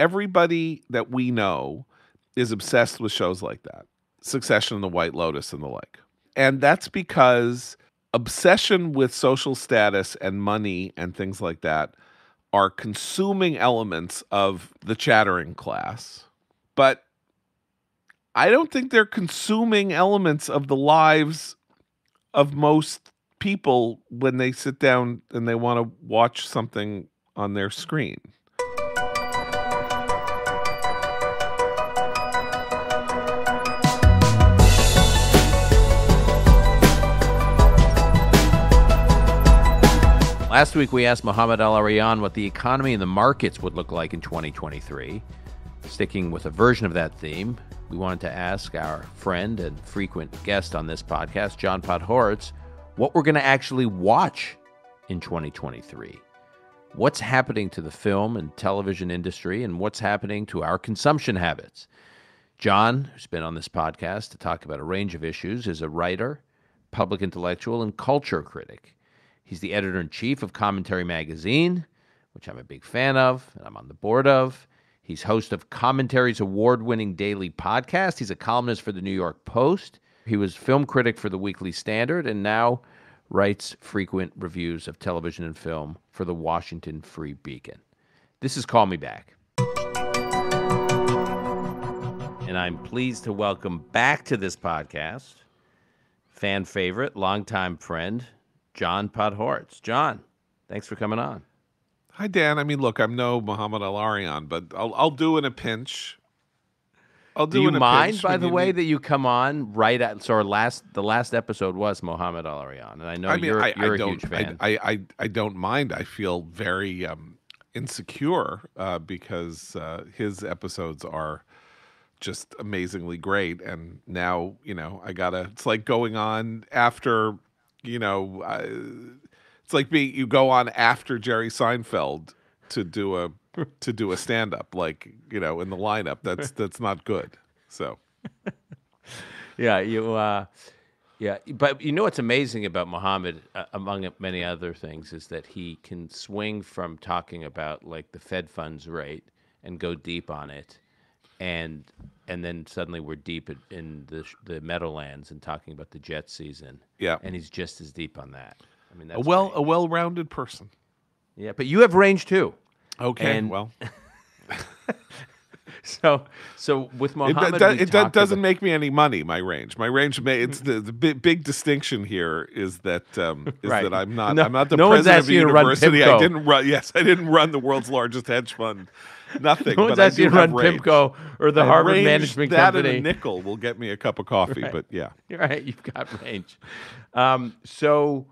everybody that we know is obsessed with shows like that Succession and The White Lotus and the like. And that's because obsession with social status and money and things like that are consuming elements of the chattering class. But I don't think they're consuming elements of the lives of most people when they sit down and they want to watch something on their screen. Last week, we asked Mohamed El-Erian what the economy and the markets would look like in 2023. Sticking with a version of that theme, we wanted to ask our friend and frequent guest on this podcast, John Podhoretz, what we're going to actually watch in 2023. What's happening to the film and television industry, and what's happening to our consumption habits? John, who's been on this podcast to talk about a range of issues, is a writer, public intellectual, and culture critic. He's the editor in chief of Commentary Magazine, which I'm a big fan of and I'm on the board of. He's host of Commentary's award winning daily podcast. He's a columnist for the New York Post. He was film critic for the Weekly Standard and now writes frequent reviews of television and film for the Washington Free Beacon. This is Call Me Back. And I'm pleased to welcome back to this podcast fan favorite, longtime friend, John Podhoretz. John, thanks for coming on. Hi, Dan. I mean, look, I'm no Mohamed El-Erian, but I'll, I'll do in a pinch. I'll do, Do you in a mind, pinch by the way, need- that you come on right at so our last the last episode was Mohamed El-Erian, and I know I mean, you're I, you're I a huge fan. I, I, I, I don't mind. I feel very um, insecure uh, because uh, his episodes are just amazingly great, and now you know I gotta. It's like going on after, you know, uh, it's like being you go on after Jerry Seinfeld to do a to do a stand up, like you know, in the lineup. That's that's not good. So. yeah, you. Uh, yeah, but you know what's amazing about Muhammad, uh, among many other things, is that he can swing from talking about like the Fed funds rate and go deep on it, and and then suddenly we're deep in- the the Meadowlands and talking about the jet season. Yeah. and he's just as deep on that. I mean, A well, great. a well-rounded person. yeah, but you have range too. Okay, And well, So, so with It, Mohammed, do- it do- doesn't about- make me any money. My range, my range, may, it's the, the big, big distinction here is that um, is Right. that I'm not No- I'm not the no president of the you to run university. I didn't run. Yes, I didn't run the world's largest hedge fund. Nothing. No one's but I asking you to run range. PIMCO or the And Harvard Management that Company. and a nickel will get me a cup of coffee. But yeah, You're right. You've got range. Um, so,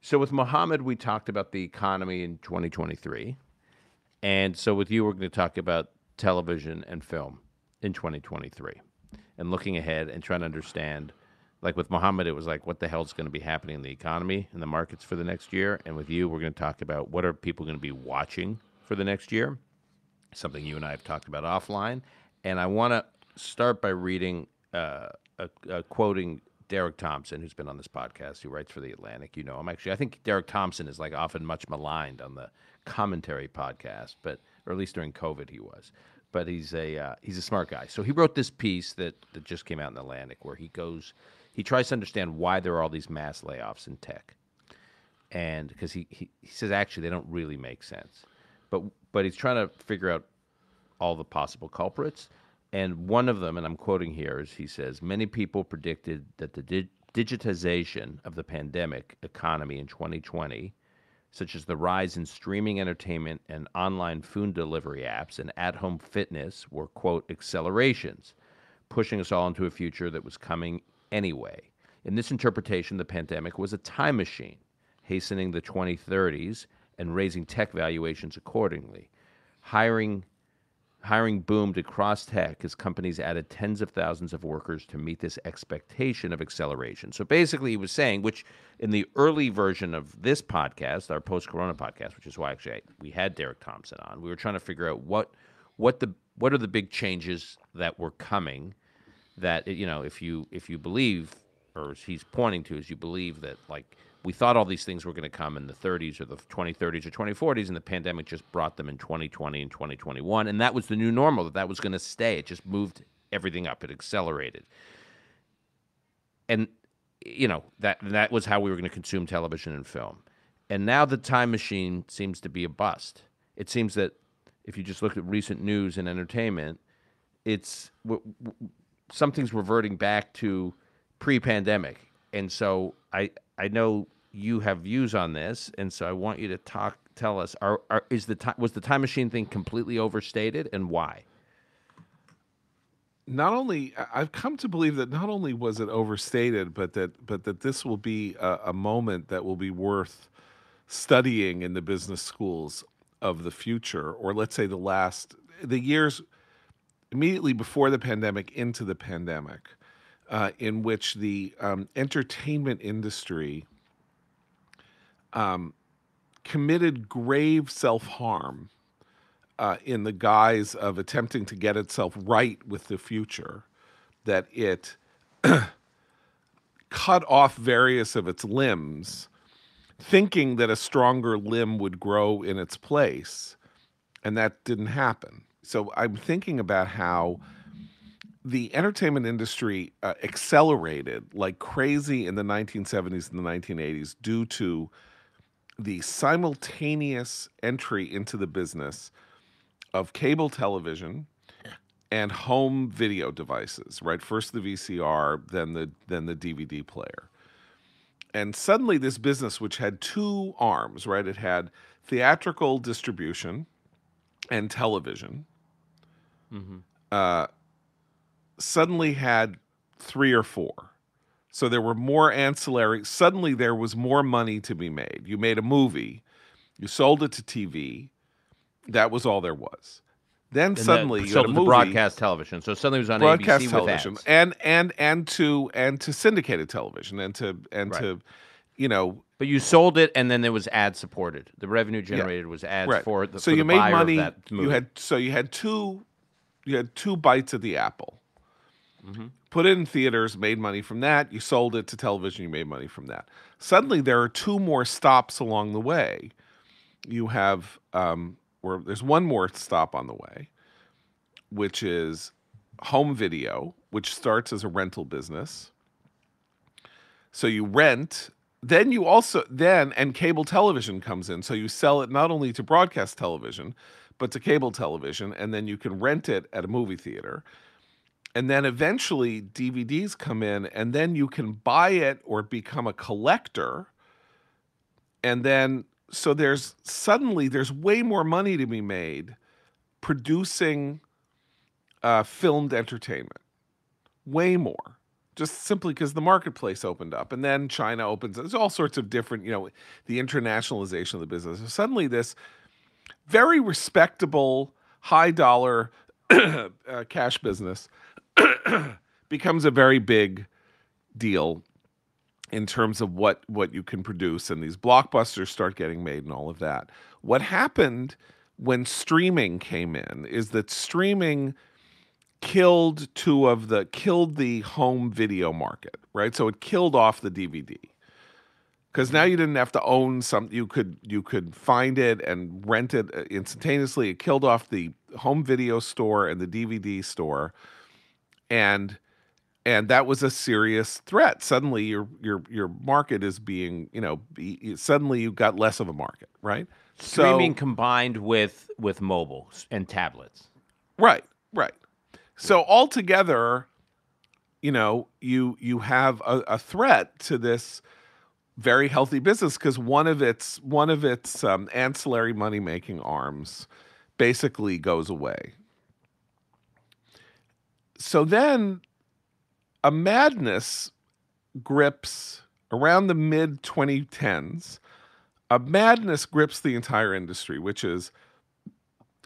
so with Mohammed, we talked about the economy in 2023, and so with you, we're going to talk about television and film in 2023, and looking ahead and trying to understand. Like with Mohammed, it was like, what the hell's going to be happening in the economy and the markets for the next year? And with you, we're going to talk about what are people going to be watching for the next year something you and I have talked about offline. And I want to start by reading, uh, quoting Derek Thompson, who's been on this podcast, who writes for The Atlantic. You know him. Actually, I think Derek Thompson is like often much maligned on the commentary podcast, but or at least during COVID he was. But he's a uh, he's a smart guy. So he wrote this piece that, that just came out in the Atlantic where he goes he tries to understand why there are all these mass layoffs in tech and because he, he, he says actually they don't really make sense but but he's trying to figure out all the possible culprits and one of them and i'm quoting here is he says many people predicted that the di- digitization of the pandemic economy in 2020 such as the rise in streaming entertainment and online food delivery apps and at-home fitness were quote accelerations pushing us all into a future that was coming anyway. In this interpretation, the pandemic was a time machine, hastening the 2030s and raising tech valuations accordingly. Hiring hiring boomed across tech as companies added tens of thousands of workers to meet this expectation of acceleration. So basically, he was saying, which in the early version of this podcast, our post-corona podcast, which is why actually I, we had Derek Thompson on, we were trying to figure out what what the what are the big changes that were coming that you know if you if you believe or he's pointing to is you believe that like we thought all these things were going to come in the 30s or the 2030s or 2040s, and the pandemic just brought them in 2020 and 2021, and that was the new normal. That that was going to stay. It just moved everything up. It accelerated, and you know that that was how we were going to consume television and film. And now the time machine seems to be a bust. It seems that if you just look at recent news and entertainment, it's w- w- something's reverting back to pre-pandemic. And so I I know you have views on this, and so I want you to talk tell us are, are is the time was the time machine thing completely overstated and why? not only I've come to believe that not only was it overstated, but that but that this will be a, a moment that will be worth studying in the business schools of the future, or let's say the last the years immediately before the pandemic into the pandemic, uh, in which the um, entertainment industry um, committed grave self harm uh, in the guise of attempting to get itself right with the future, that it cut off various of its limbs, thinking that a stronger limb would grow in its place. And that didn't happen. So I'm thinking about how the entertainment industry uh, accelerated like crazy in the 1970s and the 1980s due to the simultaneous entry into the business of cable television and home video devices, right? First the VCR, then the then the DVD player. And suddenly this business which had two arms, right? It had theatrical distribution and television. Uh, suddenly had three or four. So there were more ancillary. Suddenly there was more money to be made. You made a movie, you sold it to TV. That was all there was. Then And suddenly you had a movie, broadcast television. So suddenly it was on broadcast ABC television, and and and to and to syndicated television, and to and Right. to, you know, But you sold it, and then there was ad supported. The revenue generated was ads right. for the so for you made money. You had so you had two, you had two bites of the apple. Mm-hmm. Put it in theaters, made money from that. You sold it to television, you made money from that. Suddenly, there are two more stops along the way. You have, um, or there's one more stop on the way, which is home video, which starts as a rental business. So you rent, then you also then and cable television comes in. So you sell it not only to broadcast television, but to cable television, and then you can rent it at a movie theater. And then eventually DVDs come in, and then you can buy it or become a collector. And then so there's suddenly there's way more money to be made producing uh, filmed entertainment. Way more. Just simply because the marketplace opened up. And then China opens. There's all sorts of different, you know, the internationalization of the business. So suddenly this very respectable, high dollar uh, cash business becomes a very big deal in terms of what what you can produce and these blockbusters start getting made and all of that. What happened when streaming came in is that streaming killed two of the killed the home video market, right? So it killed off the DVD. Cuz now you didn't have to own some you could you could find it and rent it uh, instantaneously. It killed off the home video store and the DVD store. And and that was a serious threat. Suddenly, your your your market is being, you know, be, suddenly you got less of a market, right? streaming combined with with mobile and tablets. right, right. So altogether, you know, you you have a, a threat to this very healthy business because one of its one of its um, ancillary money making arms basically goes away. So then, a madness grips around the mid 2010s. A madness grips the entire industry, which is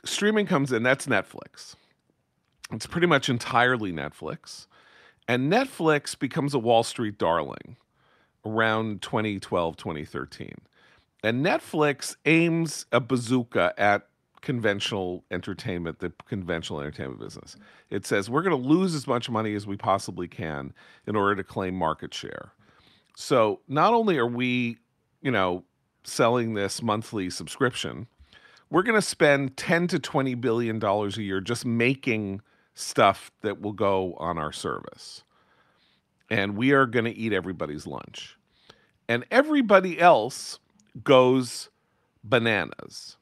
streaming comes in. That's Netflix. It's pretty much entirely Netflix. And Netflix becomes a Wall Street darling around 2012, 2013. And Netflix aims a bazooka at conventional entertainment, the conventional entertainment business. It says, we're going to lose as much money as we possibly can in order to claim market share. So not only are we you know, selling this monthly subscription, we're going to spend 10 to 20 billion dollars a year just making stuff that will go on our service. And we are going to eat everybody's lunch. And everybody else goes bananas.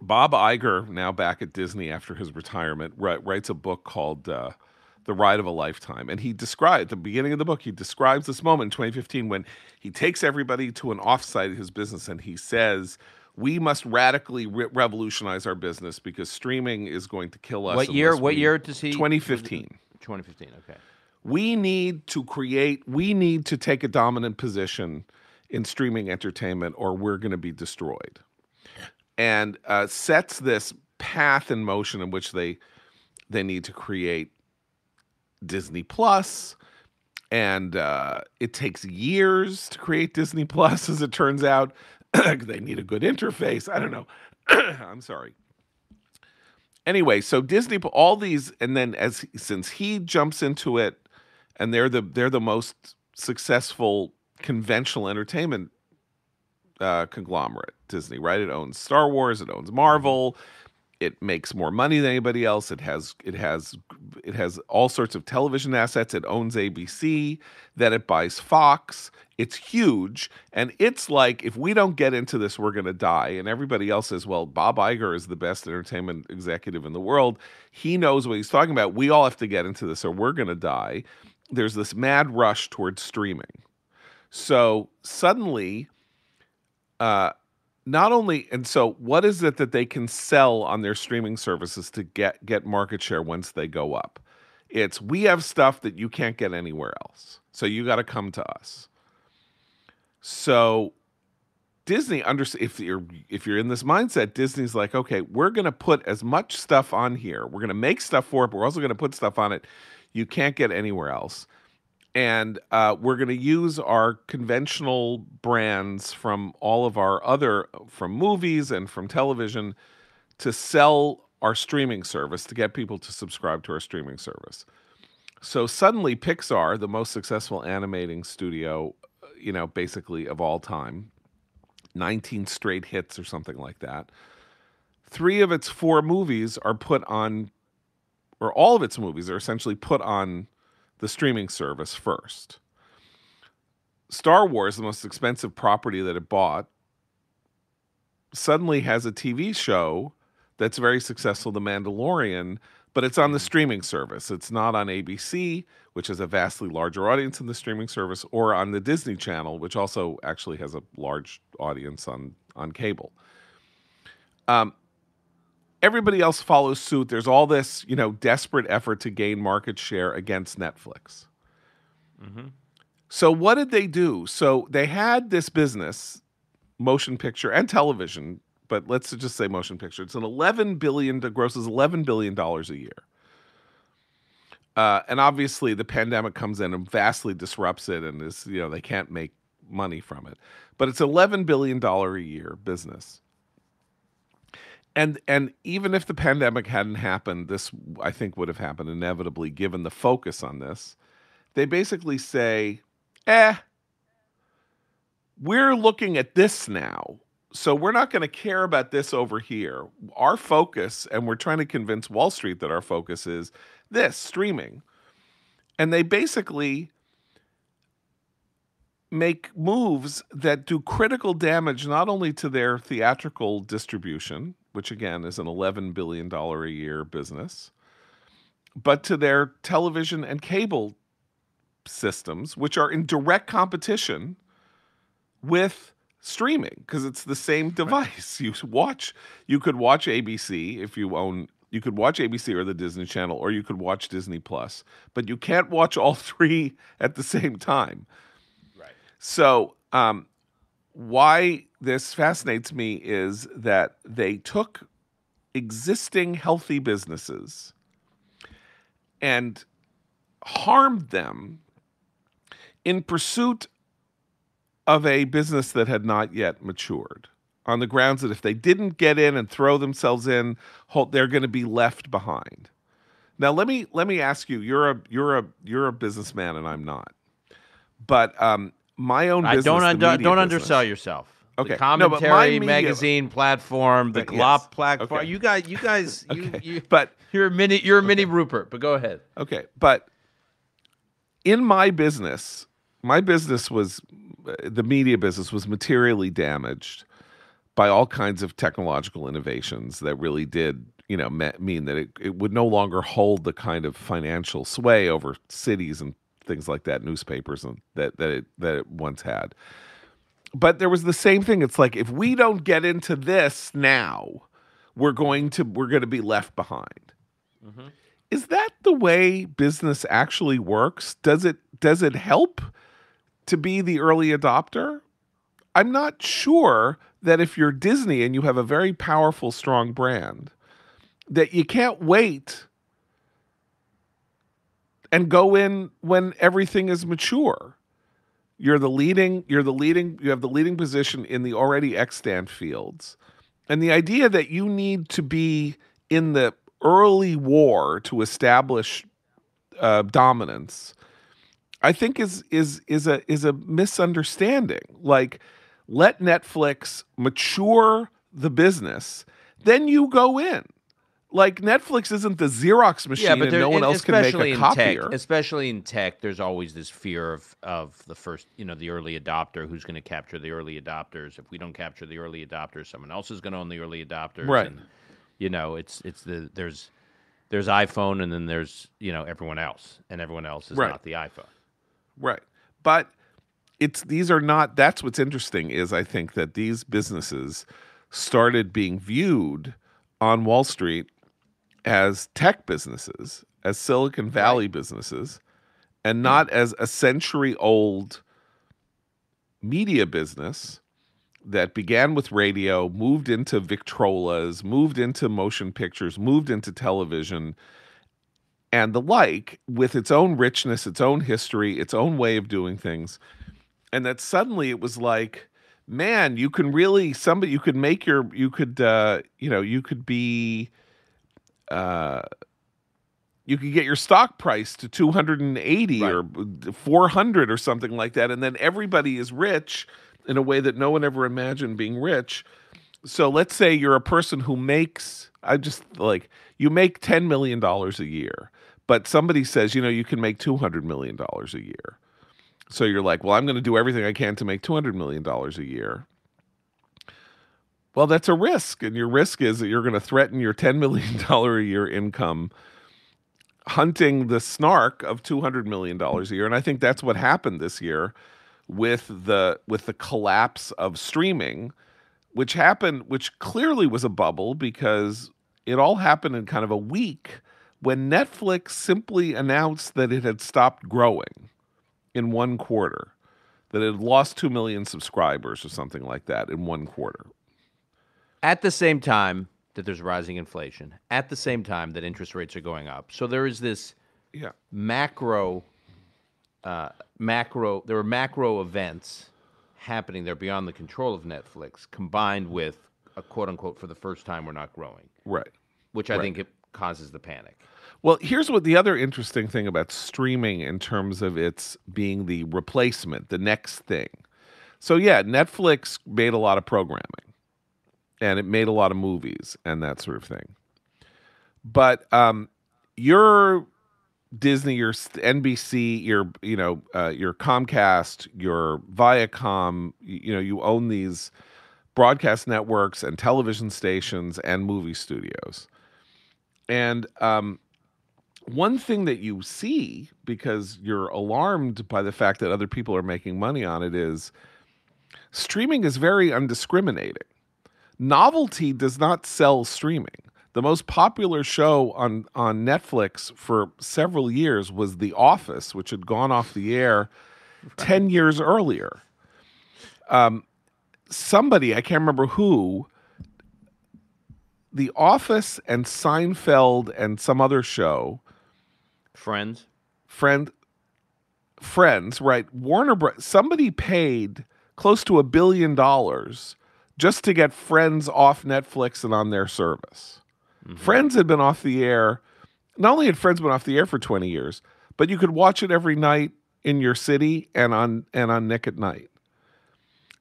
Bob Iger, now back at Disney after his retirement, writes a book called uh, The Ride of a Lifetime. And he describes, at the beginning of the book, he describes this moment in 2015 when he takes everybody to an offsite of his business and he says, we must radically re- revolutionize our business because streaming is going to kill us. What year? What year does he? 2015. 2015. Okay. We need to create, we need to take a dominant position in streaming entertainment or we're going to be destroyed. And uh, sets this path in motion in which they they need to create Disney Plus, and uh, it takes years to create Disney Plus. As it turns out, they need a good interface. I don't know. I'm sorry. Anyway, so Disney, all these, and then as since he jumps into it, and they're the they're the most successful conventional entertainment uh, conglomerate, Disney, right? It owns Star Wars, it owns Marvel, it makes more money than anybody else. It has it has it has all sorts of television assets. It owns ABC, then it buys Fox. It's huge, and it's like if we don't get into this, we're going to die. And everybody else says, "Well, Bob Iger is the best entertainment executive in the world. He knows what he's talking about. We all have to get into this, or we're going to die." There's this mad rush towards streaming. So suddenly, uh, not only and so what is it that they can sell on their streaming services to get get market share once they go up? It's we have stuff that you can't get anywhere else so you got to come to us. So disney under if you're if you're in this mindset disney's like okay we're going to put as much stuff on here. We're going to make stuff for it but we're also going to put stuff on it you can't get anywhere else and uh, we're going to use our conventional brands from all of our other from movies and from television to sell our streaming service to get people to subscribe to our streaming service. So suddenly pixar the most successful animating studio uh, you know basically of all time 19 straight hits or something like that three of its four movies are put on or all of its movies are essentially put on the streaming service first. Star Wars, the most expensive property that it bought, suddenly has a TV show that's very successful, The Mandalorian, but it's on the streaming service. It's not on ABC, which has a vastly larger audience in the streaming service, or on the Disney Channel, which also actually has a large audience on, on cable. Um, everybody else follows suit. There's all this, you know, desperate effort to gain market share against Netflix. So what did they do? So they had this business, motion picture and television, but let's just say motion picture. It's an 11 billion, grosses 11 billion dollars a year. Uh, and obviously, the pandemic comes in and vastly disrupts it, and is you know they can't make money from it. But it's 11 billion dollar a year business and and even if the pandemic hadn't happened this i think would have happened inevitably given the focus on this they basically say eh we're looking at this now. So we're not going to care about this over here. Our focus and we're trying to convince wall street that our focus is this streaming. And they basically make moves that do critical damage not only to their theatrical distribution, which again is an $11 billion a year business, but to their television and cable systems, which are in direct competition with streaming because it's the same device. You watch, you could watch ABC if you own. You could watch ABC or the Disney Channel, or you could watch Disney Plus, but you can't watch all three at the same time. Right. So, um, why this fascinates me is that they took existing healthy businesses and harmed them in pursuit of a business that had not yet matured on the grounds that if they didn't get in and throw themselves in they're going to be left behind now let me let me ask you you're a you're a you're a businessman and i'm not but um, my own I business. don't un- media don't business- undersell yourself. Okay. The No, but my media- magazine platform, the Uh, Glop yes. platform. Okay. You guys, you guys, you, Okay. you, But you're a mini, you're a mini Rupert. But go ahead. Okay, but in my business, my business was the media business was materially damaged by all kinds of technological innovations that really did, you know, me- mean that it, it would no longer hold the kind of financial sway over cities and things like that, newspapers and that that it that it once had. But there was the same thing. It's like if we don't get into this now, we're going to we're going to be left behind. Mm-hmm. Is that the way business actually works? Does it does it help to be the early adopter? I'm not sure that if you're disney and you have a very powerful strong brand that you can't wait and go in when everything is mature you're the leading you're the leading you have the leading position in the already extant fields and the idea that you need to be in the early war to establish uh, dominance, I think is is is a is a misunderstanding. Like, let Netflix mature the business, then you go in. Like Netflix isn't the Xerox machine, and there- no one and else can make a copier. Tech, especially in tech, there's always this fear of of the first, you know, the early adopter who's going to capture the early adopters. If we don't capture the early adopters, someone else is going to own the early adopters. Right. And, you know, it's it's the there's there's iPhone and then there's you know everyone else, and everyone else is Right. not the iPhone. Right. But it's these are not that's what's interesting is I think that these businesses started being viewed on Wall Street as tech businesses, as Silicon Valley businesses, and not as a century old media business that began with radio, moved into Victrolas, moved into motion pictures, moved into television, and the like, with its own richness, its own history, its own way of doing things. And that suddenly it was like, man, you can really somebody you could make your you could uh, you know, you could be uh you could get your stock price to 280 or 400 or something like that and then everybody is rich in a way that no one ever imagined being rich. So let's say you're a person who makes i just like you make 10 million dollars a year but somebody says you know you can make 200 million dollars a year. So you're like well i'm going to do everything i can to make 200 million dollars a year well that's a risk and your risk is that you're going to threaten your 10 million dollar a year income hunting the snark of 200 million dollars a year and i think that's what happened this year with the with the collapse of streaming which happened which clearly was a bubble because it all happened in kind of a week when Netflix simply announced that it had stopped growing in one quarter that it had lost 2 million subscribers or something like that in one quarter At the same time that there's rising inflation, at the same time that interest rates are going up, so there is this yeah. macro uh, macro there are macro events happening there beyond the control of Netflix combined with a quote unquote for the first time we're not growing right. which I Right. think it causes the panic. Well, here's what the other interesting thing about streaming in terms of its being the replacement, the next thing. So, yeah, Netflix made a lot of programming and it made a lot of movies and that sort of thing. But um, your Disney, your NBC, your you know uh, your Comcast, your Viacom, you know you own these broadcast networks and television stations and movie studios. And um, one thing that you see because you're alarmed by the fact that other people are making money on it is streaming is very undiscriminating. Novelty does not sell streaming. The most popular show on, on Netflix for several years was The Office, which had gone off the air 10 years earlier. Um, somebody, I can't remember who, The Office and Seinfeld and some other show friends friend friends right warner Bros. somebody paid close to a billion dollars just to get friends off netflix and on their service mm-hmm. friends had been off the air not only had friends been off the air for 20 years but you could watch it every night in your city and on and on Nick at Night.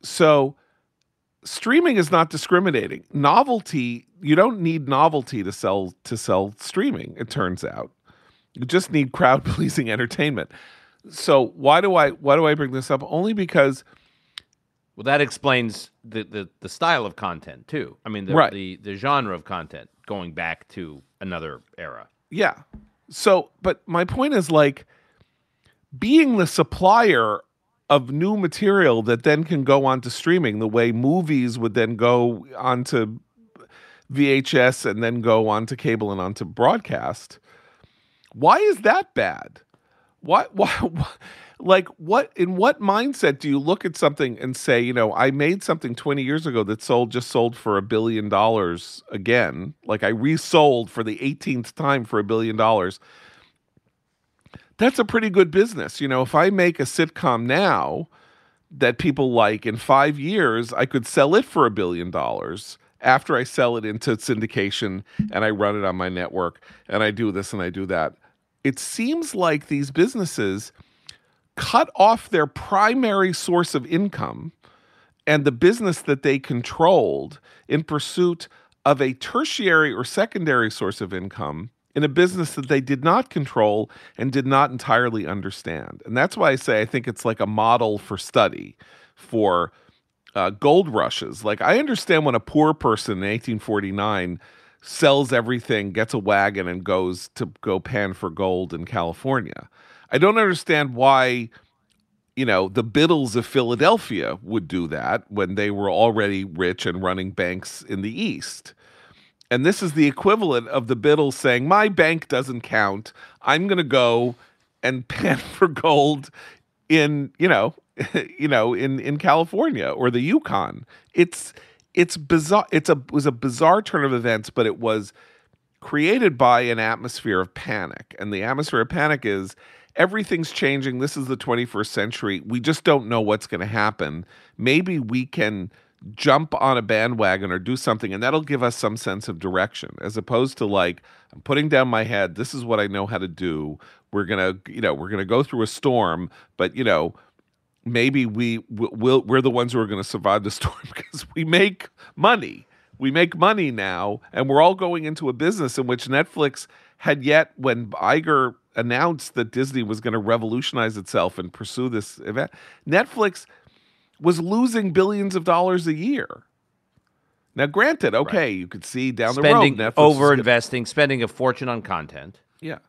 So streaming is not discriminating. Novelty, you don't need novelty to sell to sell streaming, it turns out. You just need crowd pleasing entertainment. So why do I why do I bring this up? Only because Well, that explains the, the, the style of content too. I mean, the, Right. the the genre of content going back to another era. Yeah. So, but my point is like being the supplier of new material that then can go onto streaming the way movies would then go onto VHS and then go onto cable and onto broadcast. Why is that bad? Why, why, why like what in what mindset do you look at something and say, you know, I made something 20 years ago that sold just sold for a billion dollars again, like I resold for the 18th time for a billion dollars. That's a pretty good business. You know, if I make a sitcom now that people like in 5 years, I could sell it for a billion dollars after I sell it into syndication and I run it on my network and I do this and I do that. It seems like these businesses cut off their primary source of income and the business that they controlled in pursuit of a tertiary or secondary source of income in a business that they did not control and did not entirely understand. And that's why I say I think it's like a model for study for uh, gold rushes. Like I understand when a poor person in 1849 sells everything, gets a wagon, and goes to go pan for gold in California. I don't understand why, you know, the Biddles of Philadelphia would do that when they were already rich and running banks in the East. And this is the equivalent of the Biddles saying, My bank doesn't count. I'm going to go and pan for gold in, you know, you know, in in California or the Yukon. It's it's bizarre. It's a it was a bizarre turn of events, but it was created by an atmosphere of panic. And the atmosphere of panic is everything's changing. This is the 21st century. We just don't know what's going to happen. Maybe we can jump on a bandwagon or do something and that'll give us some sense of direction as opposed to like I'm putting down my head this is what I know how to do we're going to you know we're going to go through a storm but you know maybe we will we're the ones who are going to survive the storm because we make money we make money now and we're all going into a business in which Netflix had yet when Iger announced that Disney was going to revolutionize itself and pursue this event Netflix was losing billions of dollars a year now granted okay you could see down spending the road Netflix over investing, spending a fortune on content. yeah.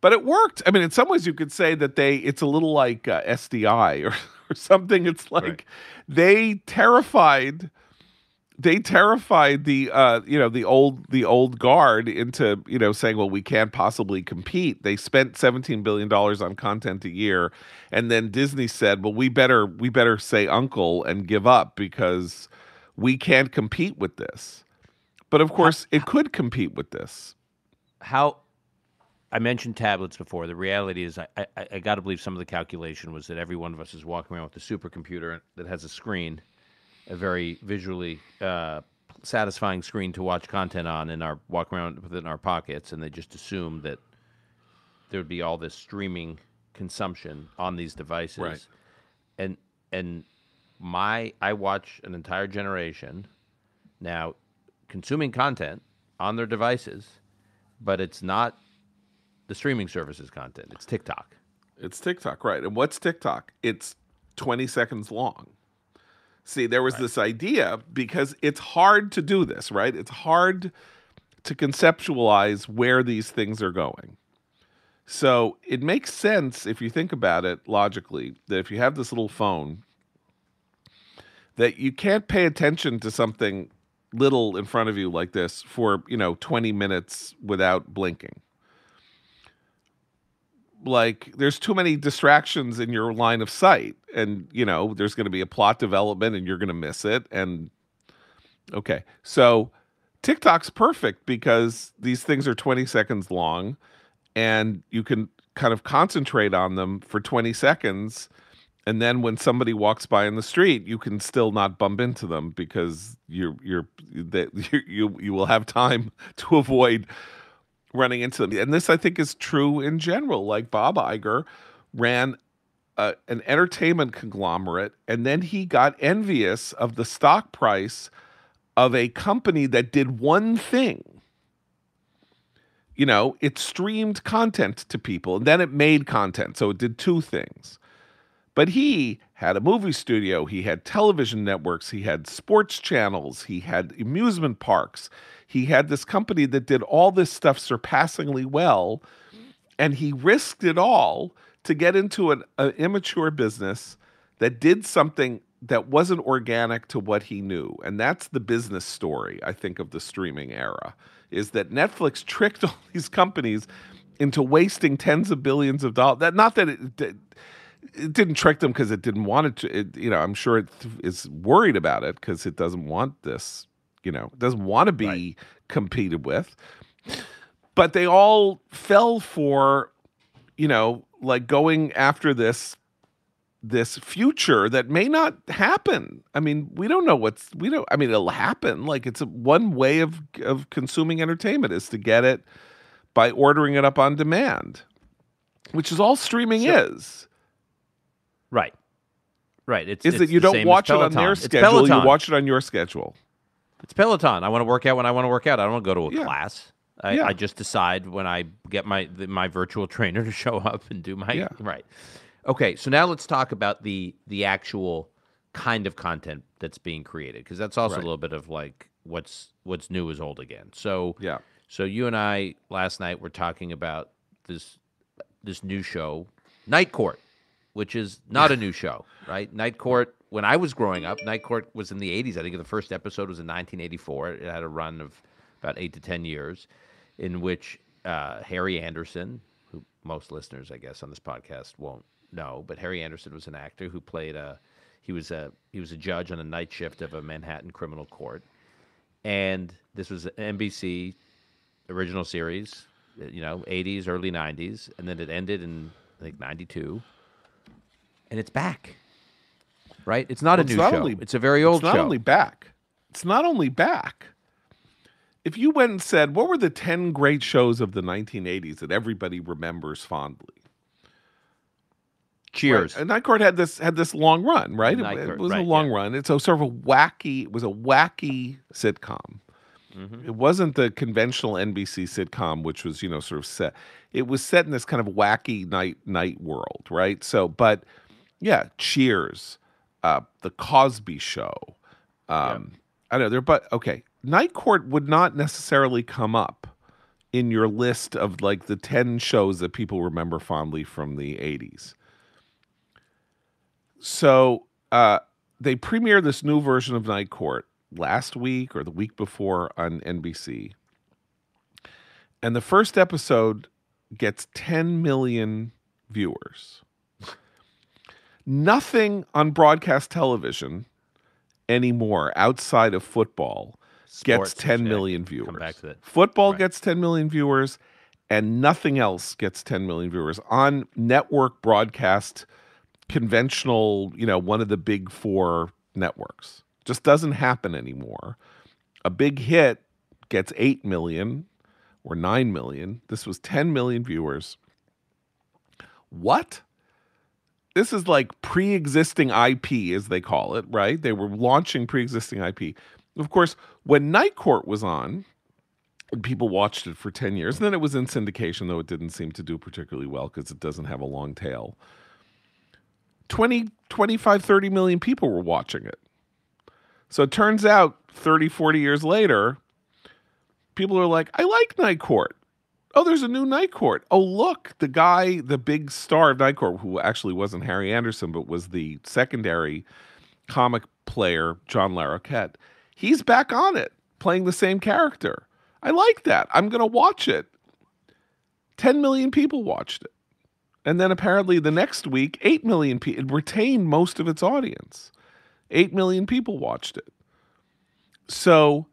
But it worked. I mean, in some ways, you could say that they, it's a little like uh, SDI or, or something. It's like Right. they terrified, they terrified the, uh, you know, the old, the old guard into, you know, saying, well, we can't possibly compete. They spent $17 billion on content a year. And then Disney said, well, we better, we better say uncle and give up because we can't compete with this. But of course, it could compete with this. how I mentioned tablets before. The reality is, I, I, I got to believe some of the calculation was that every one of us is walking around with a supercomputer that has a screen, a very visually uh, satisfying screen to watch content on, and our walk around with it in our pockets, and they just assume that there would be all this streaming consumption on these devices, Right. and and my I watch an entire generation now consuming content on their devices, but it's not the streaming services content. It's TikTok. It's TikTok, right? And what's TikTok? It's 20 seconds long. See, there was this idea because it's hard to do this, right? It's hard to conceptualize where these things are going. So it makes sense if you think about it logically that if you have this little phone, that you can't pay attention to something little in front of you like this for, you know, 20 minutes without blinking like there's too many distractions in your line of sight and you know there's going to be a plot development and you're going to miss it and okay. So tiktok's perfect because these things are 20 seconds long and you can kind of concentrate on them for 20 seconds and then when somebody walks by in the street you can still not bump into them because you're you're that you, you you will have time to avoid running into them. And this, I think, is true in general. Like Bob Iger ran a, an entertainment conglomerate, and then he got envious of the stock price of a company that did one thing. You know, it streamed content to people, and then it made content. So it did two things. But he had a movie studio, he had television networks, he had sports channels, he had amusement parks. He had this company that did all this stuff surpassingly well, and he risked it all to get into an, an immature business that did something that wasn't organic to what he knew. And that's the business story, I think, of the streaming era is that Netflix tricked all these companies into wasting tens of billions of dollars. That not that it, it didn't trick them because it didn't want it to. It, you know, I'm sure it is worried about it because it doesn't want this. You know, doesn't want to be right. competed with. But they all fell for, you know, like going after this this future that may not happen. I mean, we don't know what's we don't I mean it'll happen. Like it's a, one way of of consuming entertainment is to get it by ordering it up on demand, which is all streaming so, is. Right. Right. It's is it's that you don't watch it on their schedule, you watch it on your schedule. It's Peloton. I want to work out when I want to work out. I don't want to go to a yeah. class. I, yeah. I, just decide when I get my the, my virtual trainer to show up and do my yeah. right. Okay, so now let's talk about the the actual kind of content that's being created because that's also right. a little bit of like what's what's new is old again. So yeah. So you and I last night were talking about this this new show, Night Court, which is not a new show, right? Night Court. When I was growing up, Night Court was in the '80s. I think the first episode was in 1984. It had a run of about eight to ten years, in which uh, Harry Anderson, who most listeners, I guess, on this podcast won't know, but Harry Anderson was an actor who played a he was a he was a judge on a night shift of a Manhattan criminal court, and this was an NBC original series, you know, 80s, early 90s, and then it ended in I think 92, and it's back. Right? It's not well, a new not show. Only, it's a very old it's not show. only back. It's not only back. If you went and said, "What were the 10 great shows of the 1980s that everybody remembers fondly?" Cheers. Right. And Night Court had this had this long run, right? It, it, was right, a long yeah. run. It's a sort of a wacky. It was a wacky sitcom. Mm-hmm. It wasn't the conventional NBC sitcom, which was you know sort of set. It was set in this kind of wacky night night world, right? So, but yeah, Cheers, uh, the Cosby Show. Um, yeah. I know there, but okay, Night Court would not necessarily come up in your list of like the ten shows that people remember fondly from the '80s. So uh, they premiered this new version of Night Court last week or the week before on NBC. And the first episode gets 10 million viewers. Nothing on broadcast television anymore outside of football Sports, gets 10 million viewers. Football right. gets 10 million viewers and nothing else gets 10 million viewers on network broadcast conventional, you know, one of the big four networks. Just doesn't happen anymore. A big hit gets 8 million or 9 million. This was 10 million viewers. What? This is like pre existing IP, as they call it, right? They were launching pre existing IP. Of course, when Night Court was on, people watched it for 10 years, and then it was in syndication, though it didn't seem to do particularly well because it doesn't have a long tail. 20, 25, 30 million people were watching it. So it turns out 30, 40 years later, people are like, I like Night Court. Oh, there's a new Night Court. Oh, look, the guy, the big star of Night Court, who actually wasn't Harry Anderson, but was the secondary comic player, John Larroquette, he's back on it, playing the same character. I like that. I'm going to watch it. 10 million people watched it. And then apparently the next week, 8 million people, it retained most of its audience. 8 million people watched it. So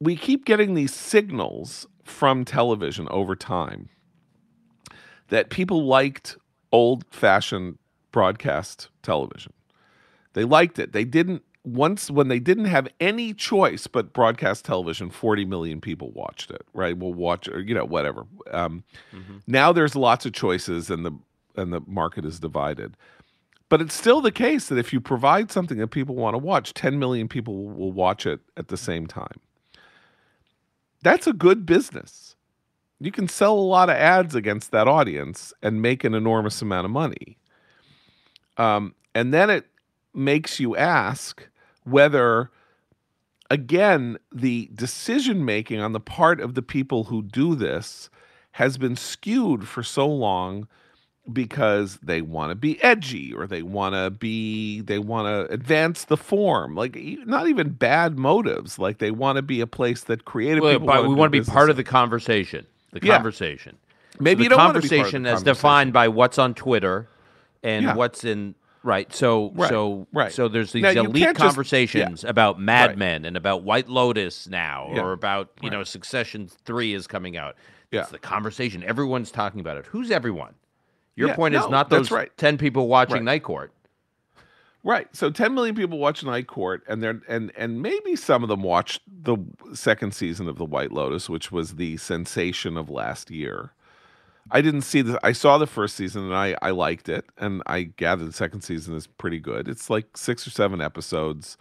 we keep getting these signals from television over time that people liked old fashioned broadcast television. They liked it. They didn't once when they didn't have any choice but broadcast television 40 million people watched it right we'll watch or you know whatever um, mm-hmm. now there's lots of choices and the and the market is divided. But it's still the case that if you provide something that people want to watch, 10 million people will watch it at the same time. That's a good business. You can sell a lot of ads against that audience and make an enormous amount of money. Um, and then it makes you ask whether, again, the decision making on the part of the people who do this has been skewed for so long because they want to be edgy or they want to be they want to advance the form like not even bad motives like they want to be a place that creative Well, people but we want to be part of the conversation. The Yeah. conversation. maybe the you don't wanna be part of the conversation as defined by what's on Twitter and Yeah. what's in right. So Right, so right. so there's these Now, elite can't just- conversations about Mad Right. Men and about White Lotus now, Yeah, or about you know Succession three is coming out. Yeah. It's the conversation. Everyone's talking about it. Who's everyone? Your Yeah, point is not those right. ten people watching Right. Night Court. Right. So 10 million people watch Night Court and they're and and maybe some of them watched the second season of The White Lotus, which was the sensation of last year. I didn't see the I saw the first season and I I liked it and I gather the second season is pretty good. It's like 6 or 7 episodes.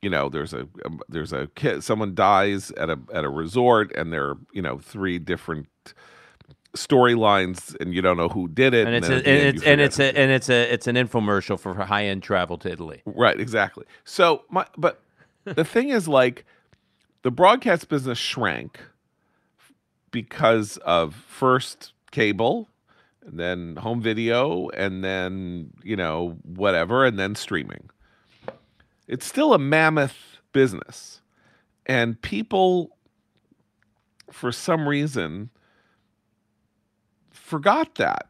You know, there's a um, there's a kid someone dies at a at a resort and there are, you know, three different storylines and you don't know who did it And it's then a, and it's and it's a, and it's a it's an infomercial for high end travel to Italy. Right, exactly. So my but the thing is like the broadcast business shrank because of first cable and then home video and then, you know, whatever and then streaming. It's still a mammoth business. And people for some reason forgot that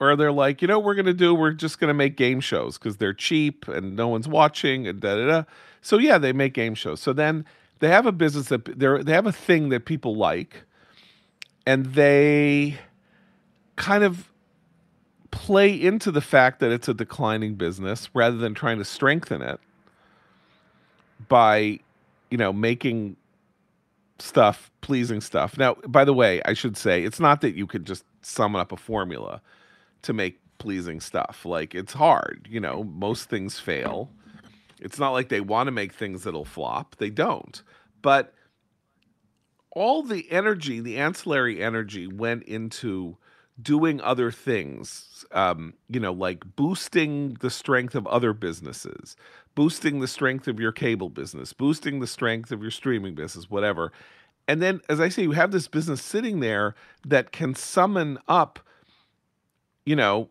or they're like, you know, we're gonna do. We're just gonna make game shows because they're cheap and no one's watching and da da da. So yeah, they make game shows. So then they have a business that they they have a thing that people like, and they kind of play into the fact that it's a declining business rather than trying to strengthen it by, you know, making stuff pleasing stuff. Now, by the way, I should say it's not that you could just summon up a formula to make pleasing stuff. Like it's hard, you know, most things fail. It's not like they want to make things that'll flop. They don't. But all the energy, the ancillary energy went into doing other things, um, you know, like boosting the strength of other businesses, boosting the strength of your cable business, boosting the strength of your streaming business, whatever. And then, as I say, you have this business sitting there that can summon up, you know,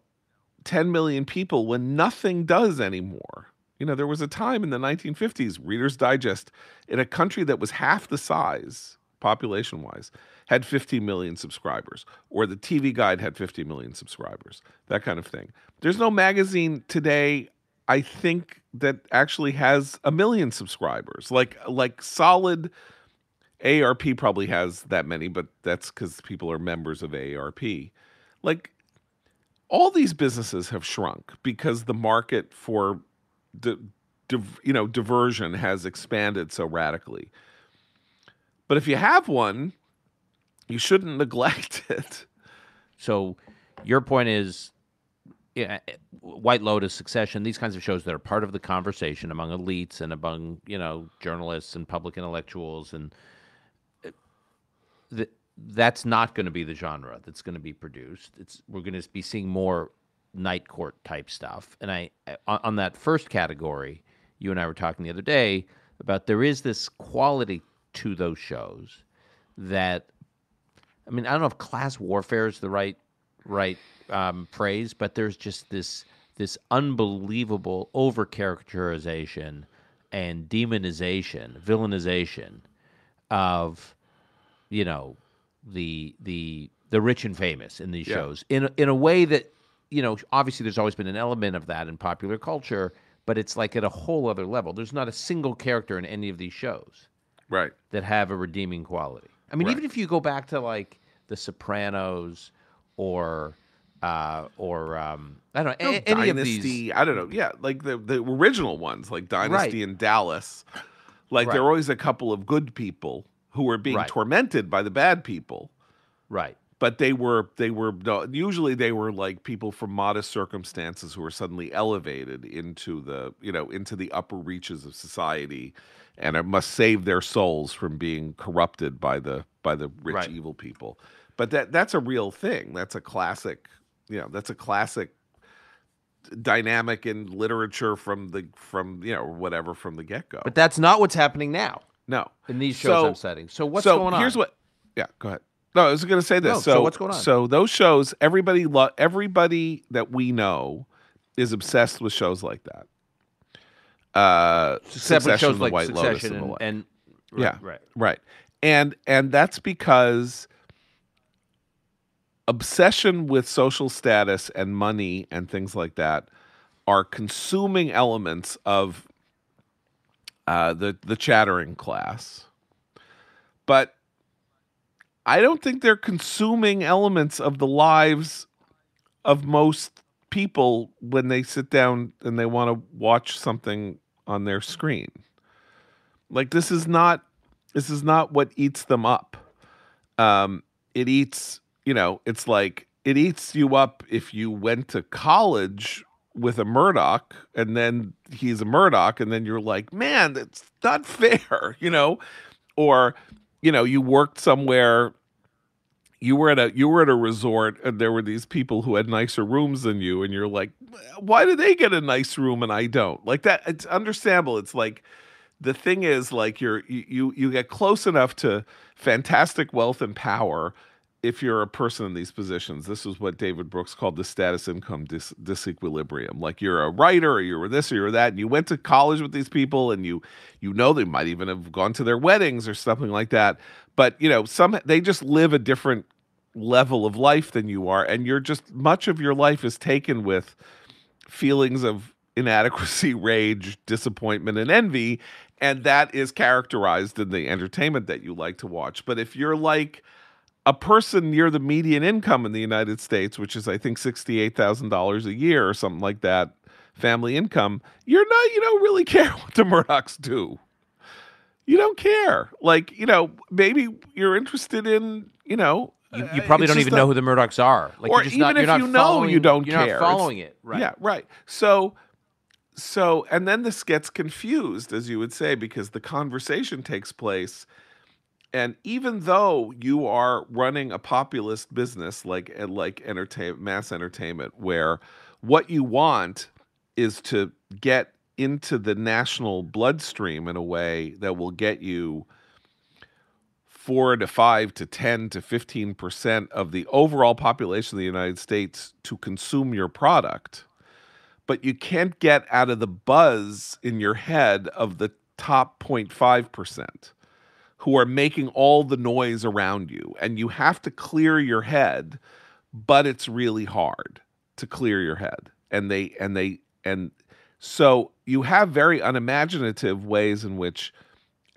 10 million people when nothing does anymore. You know, there was a time in the 1950s, Reader's Digest, in a country that was half the size, population wise, had 50 million subscribers, or the TV Guide had 50 million subscribers, that kind of thing. There's no magazine today, I think, that actually has a million subscribers. Like, like solid AARP probably has that many, but that's because people are members of AARP. Like, all these businesses have shrunk because the market for di- you know diversion has expanded so radically. But if you have one, you shouldn't neglect it. So your point is, yeah, eh, White Lotus, Succession, these kinds of shows that are part of the conversation among elites and among you know journalists and public intellectuals, and th- that's not going to be the genre that's going to be produced. It's we're going to be seeing more night court type stuff. And I on, on that first category, you and I were talking the other day about there is this quality to those shows that I mean, I don't know if class warfare is the right right um, phrase, but there's just this this unbelievable over caricaturization and demonization, villainization of you know the the the rich and famous in these Yeah. shows in a- in a way that you know obviously there's always been an element of that in popular culture, but it's like at a whole other level. There's not a single character in any of these shows Right. that have a redeeming quality. I mean, Right. even if you go back to like The Sopranos or uh, or um, I don't know No, any of Dynasty, these. I don't know. Yeah, like the the original ones, like Dynasty Right. and Dallas. Like Right. there are always a couple of good people who were being Right. tormented by the bad people. Right. but they were they were usually they were like people from modest circumstances who were suddenly elevated into the you know into the upper reaches of society and it must save their souls from being corrupted by the by the rich Right. evil people but that that's a real thing that's a classic you know that's a classic dynamic in literature from the from you know whatever from the get-go But that's not what's happening now no in these shows So- I'm setting. So what's so going on? Here's what. Yeah, go ahead. No, I was going to say this. No, so, so what's going on? So those shows, everybody, lo- everybody that we know is obsessed with shows like that. Uh, Except with shows like White Lotus, Succession and, and, and Yeah. right, right. right, and and that's because obsession with social status and money and things like that are consuming elements of uh, the the chattering class, but I don't think they're consuming elements of the lives of most people when they sit down and they want to watch something on their screen. Like this is not this is not what eats them up. Um, it eats, you know, it's like it eats you up if you went to college with a Murdoch and then he's a Murdoch and then you're like, man, that's not fair, you know, or you know, you worked somewhere you were at a you were at a resort and there were these people who had nicer rooms than you and you're like why do they get a nice room and I don't? Like that it's understandable. It's like the thing is like you're you you, you get close enough to fantastic wealth and power if you're a person in these positions this is what david brooks called the status income dis- disequilibrium like you're a writer or you're this or you're that and you went to college with these people and you you know they might even have gone to their weddings or something like that but you know some they just live a different level of life than you are and you're just much of your life is taken with feelings of inadequacy, rage, disappointment, and envy. And that is characterized in the entertainment that you like to watch. But if you're like a person near the median income in the United States, which is, I think, $68,000 a year or something like that, family income, you're not, you don't really care what the Murdochs do. You don't care. Like, you know, maybe you're interested in, you know, You, you uh, probably don't even a- know who the Murdochs are. Like Or you're just even not, you're if not you know, you don't you're care. not It's- following it. Right. Yeah, right. So so and then this gets confused as you would say because the conversation takes place and even though you are running a populist business like eh, like entertain mass entertainment where what you want is to get into the national bloodstream in a way that will get you four to five to 10 to 15% of the overall population of the United States to consume your product. But you can't get out of the buzz in your head of the top 0.5% who are making all the noise around you. And you have to clear your head, but it's really hard to clear your head. And they, and they, and so you have very unimaginative ways in which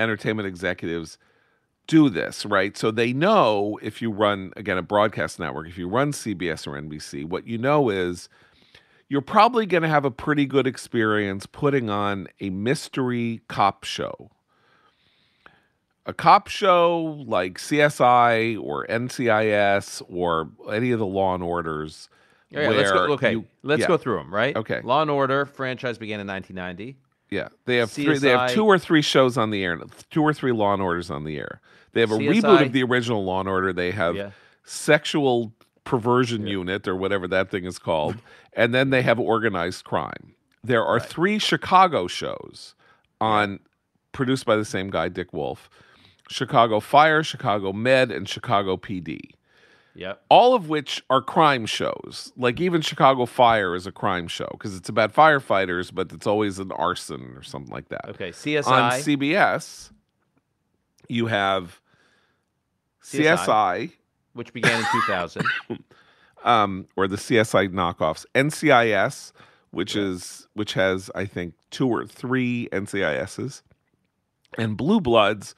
entertainment executives do this, right? So they know if you run again a broadcast network, if you run CBS or NBC, what you know is you're probably going to have a pretty good experience putting on a mystery cop show. A cop show like CSI or NCIS or any of the Law and Orders. Yeah, yeah, let's go. Okay, you- let's yeah, go through them. Right. Okay. Law and Order franchise began in 1990. Yeah, they have three. They have two or three shows on the air, two or three Law and Orders on the air. They have a CSI. reboot of the original Law and Order. They have Yeah. sexual perversion unit or whatever that thing is called, and then they have organized crime. There are three Chicago shows on produced by the same guy, Dick Wolf. Chicago Fire, Chicago Med, and Chicago PD. Yep. All of which are crime shows. Like even Chicago Fire is a crime show because it's about firefighters, but it's always an arson or something like that Okay. CSI. on CBS, you have CSI. CSI, which began in 2000. um, or the CSI knockoffs, NCIS, which is which has I think two or three NCISs, and Blue Bloods,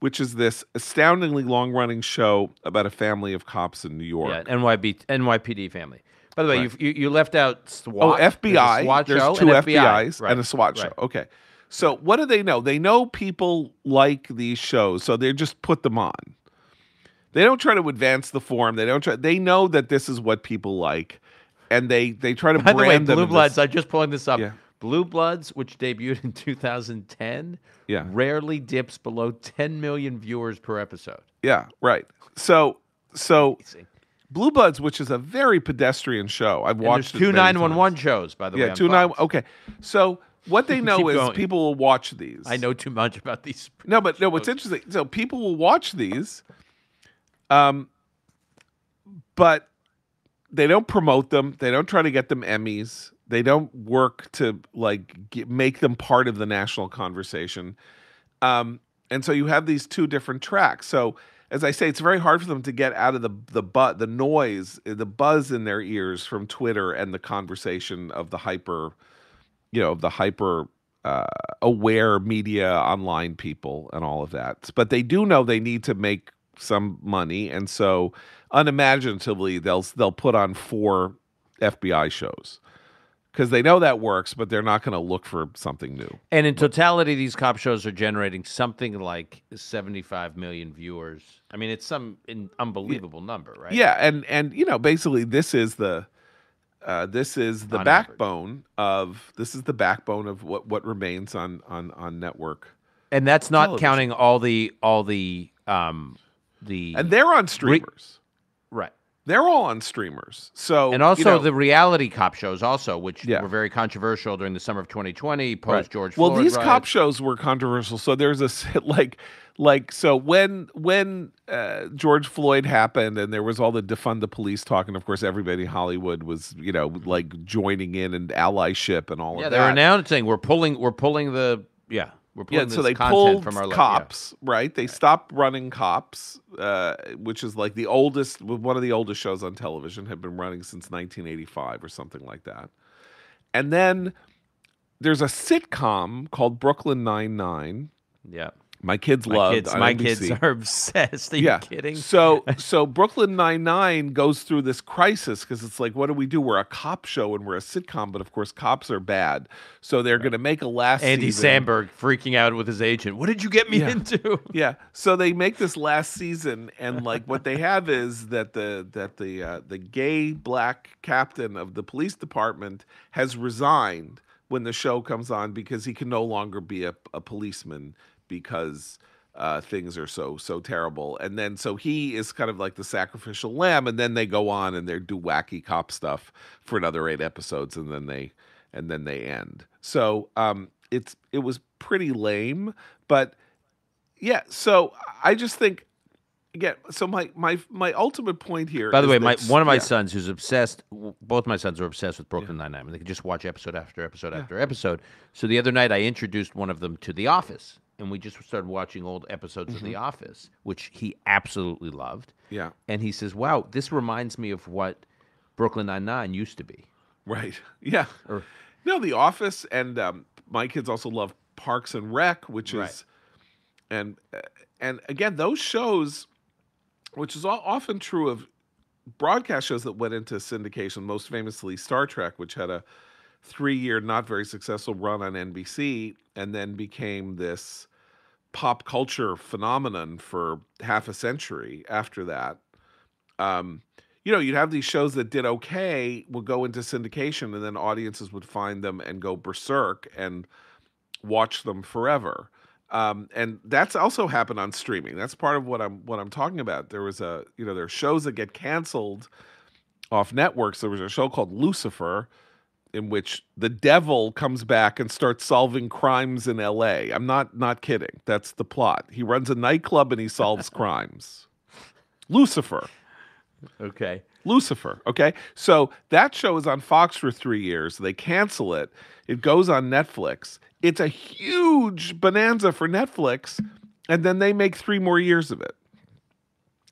which is this astoundingly long-running show about a family of cops in New York. yeah. NYB, NYPD family. By the way, Right. you, you you left out SWAT. Oh, There's FBI. SWAT There's show two and FBIs Right. and a SWAT show. Okay. So what do they know? They know people like these shows, so they just put them on. They don't try to advance the form. They don't try. They know that this is what people like, and they they try to By the way. Blue Bloods. I'm just pulling this up. Yeah. Blue Bloods, which debuted in 2010, Yeah. rarely dips below 10 million viewers per episode. Yeah, right. So so Amazing. Blue Bloods, which is a very pedestrian show. I've And watched there's it two 911 shows, by the way. Yeah, two nine. Okay, so what they know is going. people will watch these. I know too much about these. No, but no. What's interesting? So people will watch these, um, but they don't promote them. They don't try to get them Emmys. They don't work to like get, make them part of the national conversation. Um, and so you have these two different tracks. So as I say, it's very hard for them to get out of the the but the noise, the buzz in their ears from Twitter and the conversation of the hyper, you know, of the hyper uh, aware media online people and all of that. But they do know they need to make some money, and so unimaginatively they'll they'll put on four FBI shows because they know that works, but they're not going to look for something new. And in totality, these cop shows are generating something like 75 million viewers. I mean, it's some in, unbelievable number, right? Yeah, and and you know, basically, this is the uh, this is the On average. backbone of this is the backbone of what what remains on on on network, And that's not Television. counting all the all the um the and they're on streamers. right. They're all on streamers. So And also you know, the reality cop shows also, which Yeah. were very controversial during the summer of 2020, post Right. George Well, Floyd these cop shows were controversial. So there's a s- like like so when when uh, George Floyd happened and there was all the defund the police talk, and of course everybody in Hollywood was you know like joining in and allyship and all yeah, of they're announcing we're pulling we're pulling the yeah we're pulling Yeah, this so they pulled from our li- yeah. cops, right? They stopped running cops, uh, which is like the oldest, one of the oldest shows on television, had been running since 1985 or something like that. And then there's a sitcom called Brooklyn Nine Nine. Yeah, My kids my loved. kids my kids are obsessed. Are you yeah. kidding? So so Brooklyn Nine Nine goes through this crisis because it's like, what do we do? We're a cop show and we're a sitcom, but of course cops are bad, so they're going to make a last. Andy season. Samberg freaking out with his agent. What did you get me Yeah. into? Yeah. So they make this last season, and like what they have is that the that the uh, the gay black captain of the police department has resigned when the show comes on because he can no longer be a, a policeman because uh, things are so so terrible. And then so he is kind of like the sacrificial lamb, and then they go on and they do wacky cop stuff for another eight episodes, and then they and then they end. So um, it's it was pretty lame, but yeah. So I just think again. So my my my ultimate point here. By the way, my one of my yeah, sons who's obsessed. Both my sons are obsessed with Brooklyn Nine Nine. They can just watch episode after episode after episode. So the other night, I introduced one of them to The Office, and we just started watching old episodes of The Mm-hmm. Office, which he absolutely loved. Yeah. And he says, "Wow, this reminds me of what Brooklyn Nine Nine used to be." Right. Yeah. Or- no, The Office, and um, my kids also love Parks and Rec, which Right. is, and uh, and again those shows, which is all, often true of broadcast shows that went into syndication. Most famously, Star Trek, which had a three-year, not very successful run on NBC, and then became this pop culture phenomenon for half a century after that. Um, you know, you'd have these shows that did okay, would go into syndication, and then audiences would find them and go berserk and watch them forever. Um, and that's also happened on streaming. That's part of what I'm what I'm talking about. There was a you know there are shows that get canceled off networks. There was a show called Lucifer, in which the devil comes back and starts solving crimes in L.A. I'm not not kidding. That's the plot. He runs a nightclub and he solves crimes. Lucifer. Okay. Lucifer. Okay. So that show is on Fox for three years. They cancel it. It goes on Netflix. It's a huge bonanza for Netflix. And then they make three more years of it.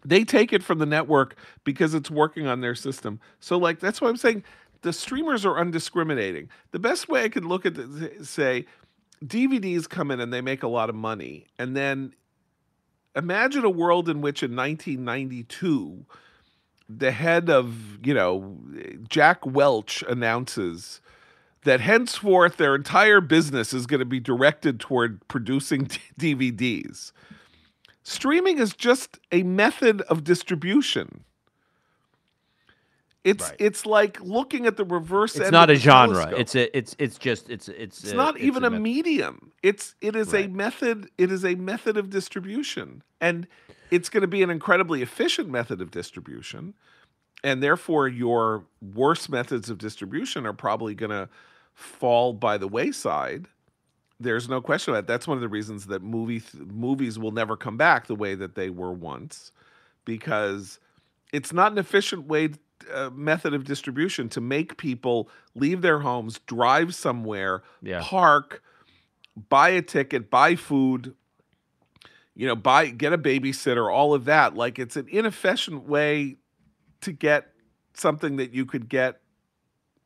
They take it from the network because it's working on their system. So, like, that's why I'm saying the streamers are undiscriminating. The best way I could look at this, say, DVDs come in and they make a lot of money. And then imagine a world in which in 1992, the head of, you know, Jack Welch announces that henceforth their entire business is going to be directed toward producing DVDs. Streaming is just a method of distribution. It's Right. it's like looking at the reverse It's not a genre. telescope. It's a it's it's just it's it's It's a- not even a, meth- medium. It's it is a method. It is a method of distribution, and it's going to be an incredibly efficient method of distribution, and therefore your worst methods of distribution are probably going to fall by the wayside. There's no question about it. That's one of the reasons that movie movies will never come back the way that they were once, because it's not an efficient way uh, method of distribution to make people leave their homes, drive somewhere, Yeah. park, buy a ticket, buy food, you know, buy get a babysitter, all of that. Like it's an inefficient way to get something that you could get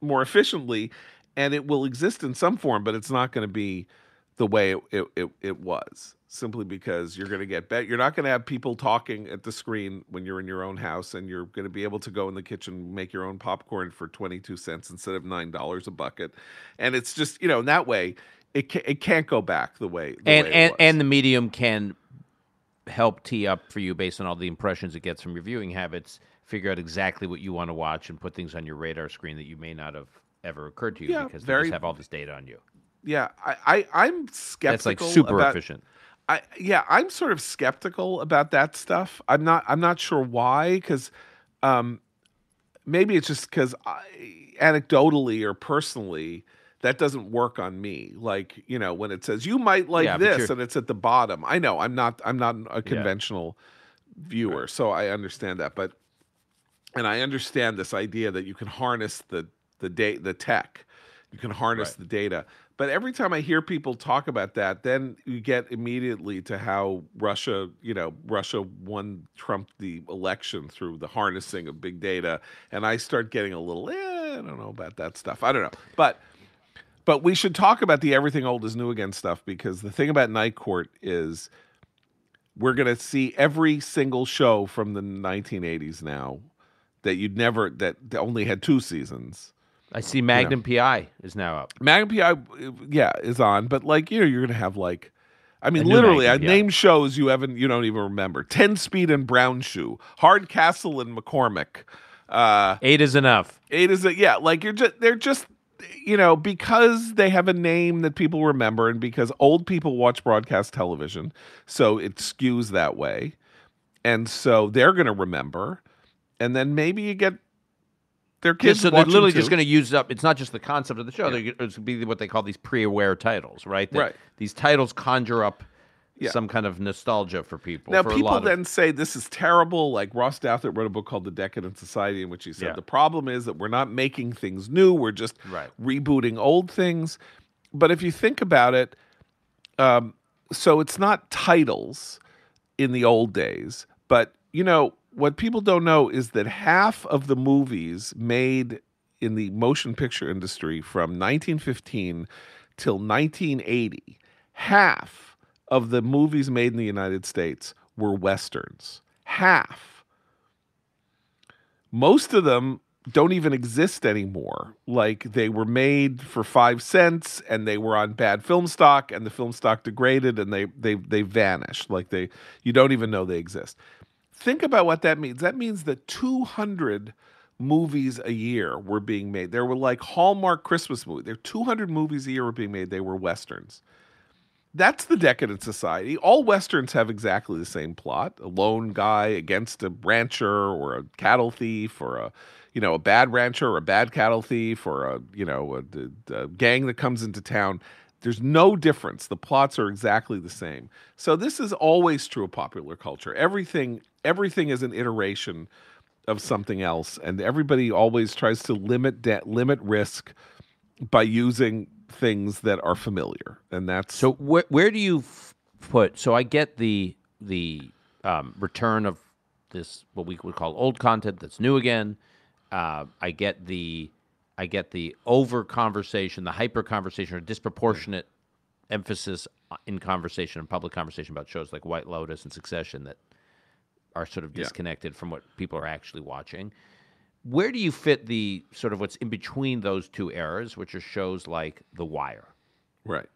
more efficiently and it will exist in some form, but it's not going to be the way it, it, it, it was simply because you're going to get bet you're not going to have people talking at the screen when you're in your own house and you're going to be able to go in the kitchen make your own popcorn for 22 cents instead of $9 a bucket and it's just you know in that way it, ca- it can't go back the way the and way and and the medium can help tee up for you based on all the impressions it gets from your viewing habits. Figure out exactly what you want to watch and put things on your radar screen that you may not have ever occurred to you Yeah, because they just have all this data on you. yeah I, I i'm skeptical That's like super about, efficient. I yeah, I'm sort of skeptical about that stuff. I'm not I'm not sure why cuz um maybe it's just cuz anecdotally or personally that doesn't work on me. Like, you know, when it says you might like Yeah, this and it's at the bottom. I know I'm not I'm not a conventional viewer, so I understand that, but and I understand this idea that you can harness the the da- the tech, you can harness Right. the data. But every time I hear people talk about that, then you get immediately to how Russia, you know, Russia won Trump the election through the harnessing of big data, and I start getting a little, eh, I don't know about that stuff. I don't know, but but we should talk about the everything old is new again stuff because the thing about Night Court is we're going to see every single show from the 1980s now that you'd never that that only had two seasons. I see Magnum PI is now up. Magnum PI, yeah, is on, but like you know, you're gonna have like, I mean, literally, I Magnum PI. named shows you haven't, you don't even remember. Ten Speed and Brown Shoe, Hardcastle and McCormick. Uh, Eight is enough. eight is a yeah, like you're just they're just you know because they have a name that people remember and because old people watch broadcast television, so it skews that way, and so they're gonna remember, and then maybe you get their Yeah, so they're literally just going to use up. It's not just the concept of the show. They're It's going to be what they call these pre-aware titles, right? That Right. These titles conjure up Yeah. some kind of nostalgia for people. Now, for a people lot of- then say this is terrible. Like Ross Douthat wrote a book called The Decadent Society, in which he said Yeah. the problem is that we're not making things new; we're just Right. rebooting old things. But if you think about it, um, so it's not titles in the old days, but you know what people don't know is that half of the movies made in the motion picture industry from 1915 till 1980, half of the movies made in the United States were westerns. Half. Most of them don't even exist anymore. Like they were made for five cents and they were on bad film stock and the film stock degraded and they they they vanished. Like they you don't even know they exist. Think about what that means. That means that 200 movies a year were being made. There were like Hallmark Christmas movies. There were 200 movies a year were being made. They were westerns. That's the decadent society. All westerns have exactly the same plot: a lone guy against a rancher, or a cattle thief, or a you know a bad rancher, or a bad cattle thief, or a you know a, a- a gang that comes into town. There's no difference. The plots are exactly the same. So this is always true of popular culture. Everything everything is an iteration of something else, and everybody always tries to limit debt, limit risk by using things that are familiar, and that's So where where do you f- put? So I get the the um, return of this what we would call old content that's new again. Uh, I get the I get the over conversation, the hyper conversation, or disproportionate emphasis uh, in conversation and public conversation about shows like White Lotus and Succession that are sort of Yeah. disconnected from what people are actually watching. Where do you fit the sort of what's in between those two eras, which are shows like The Wire right.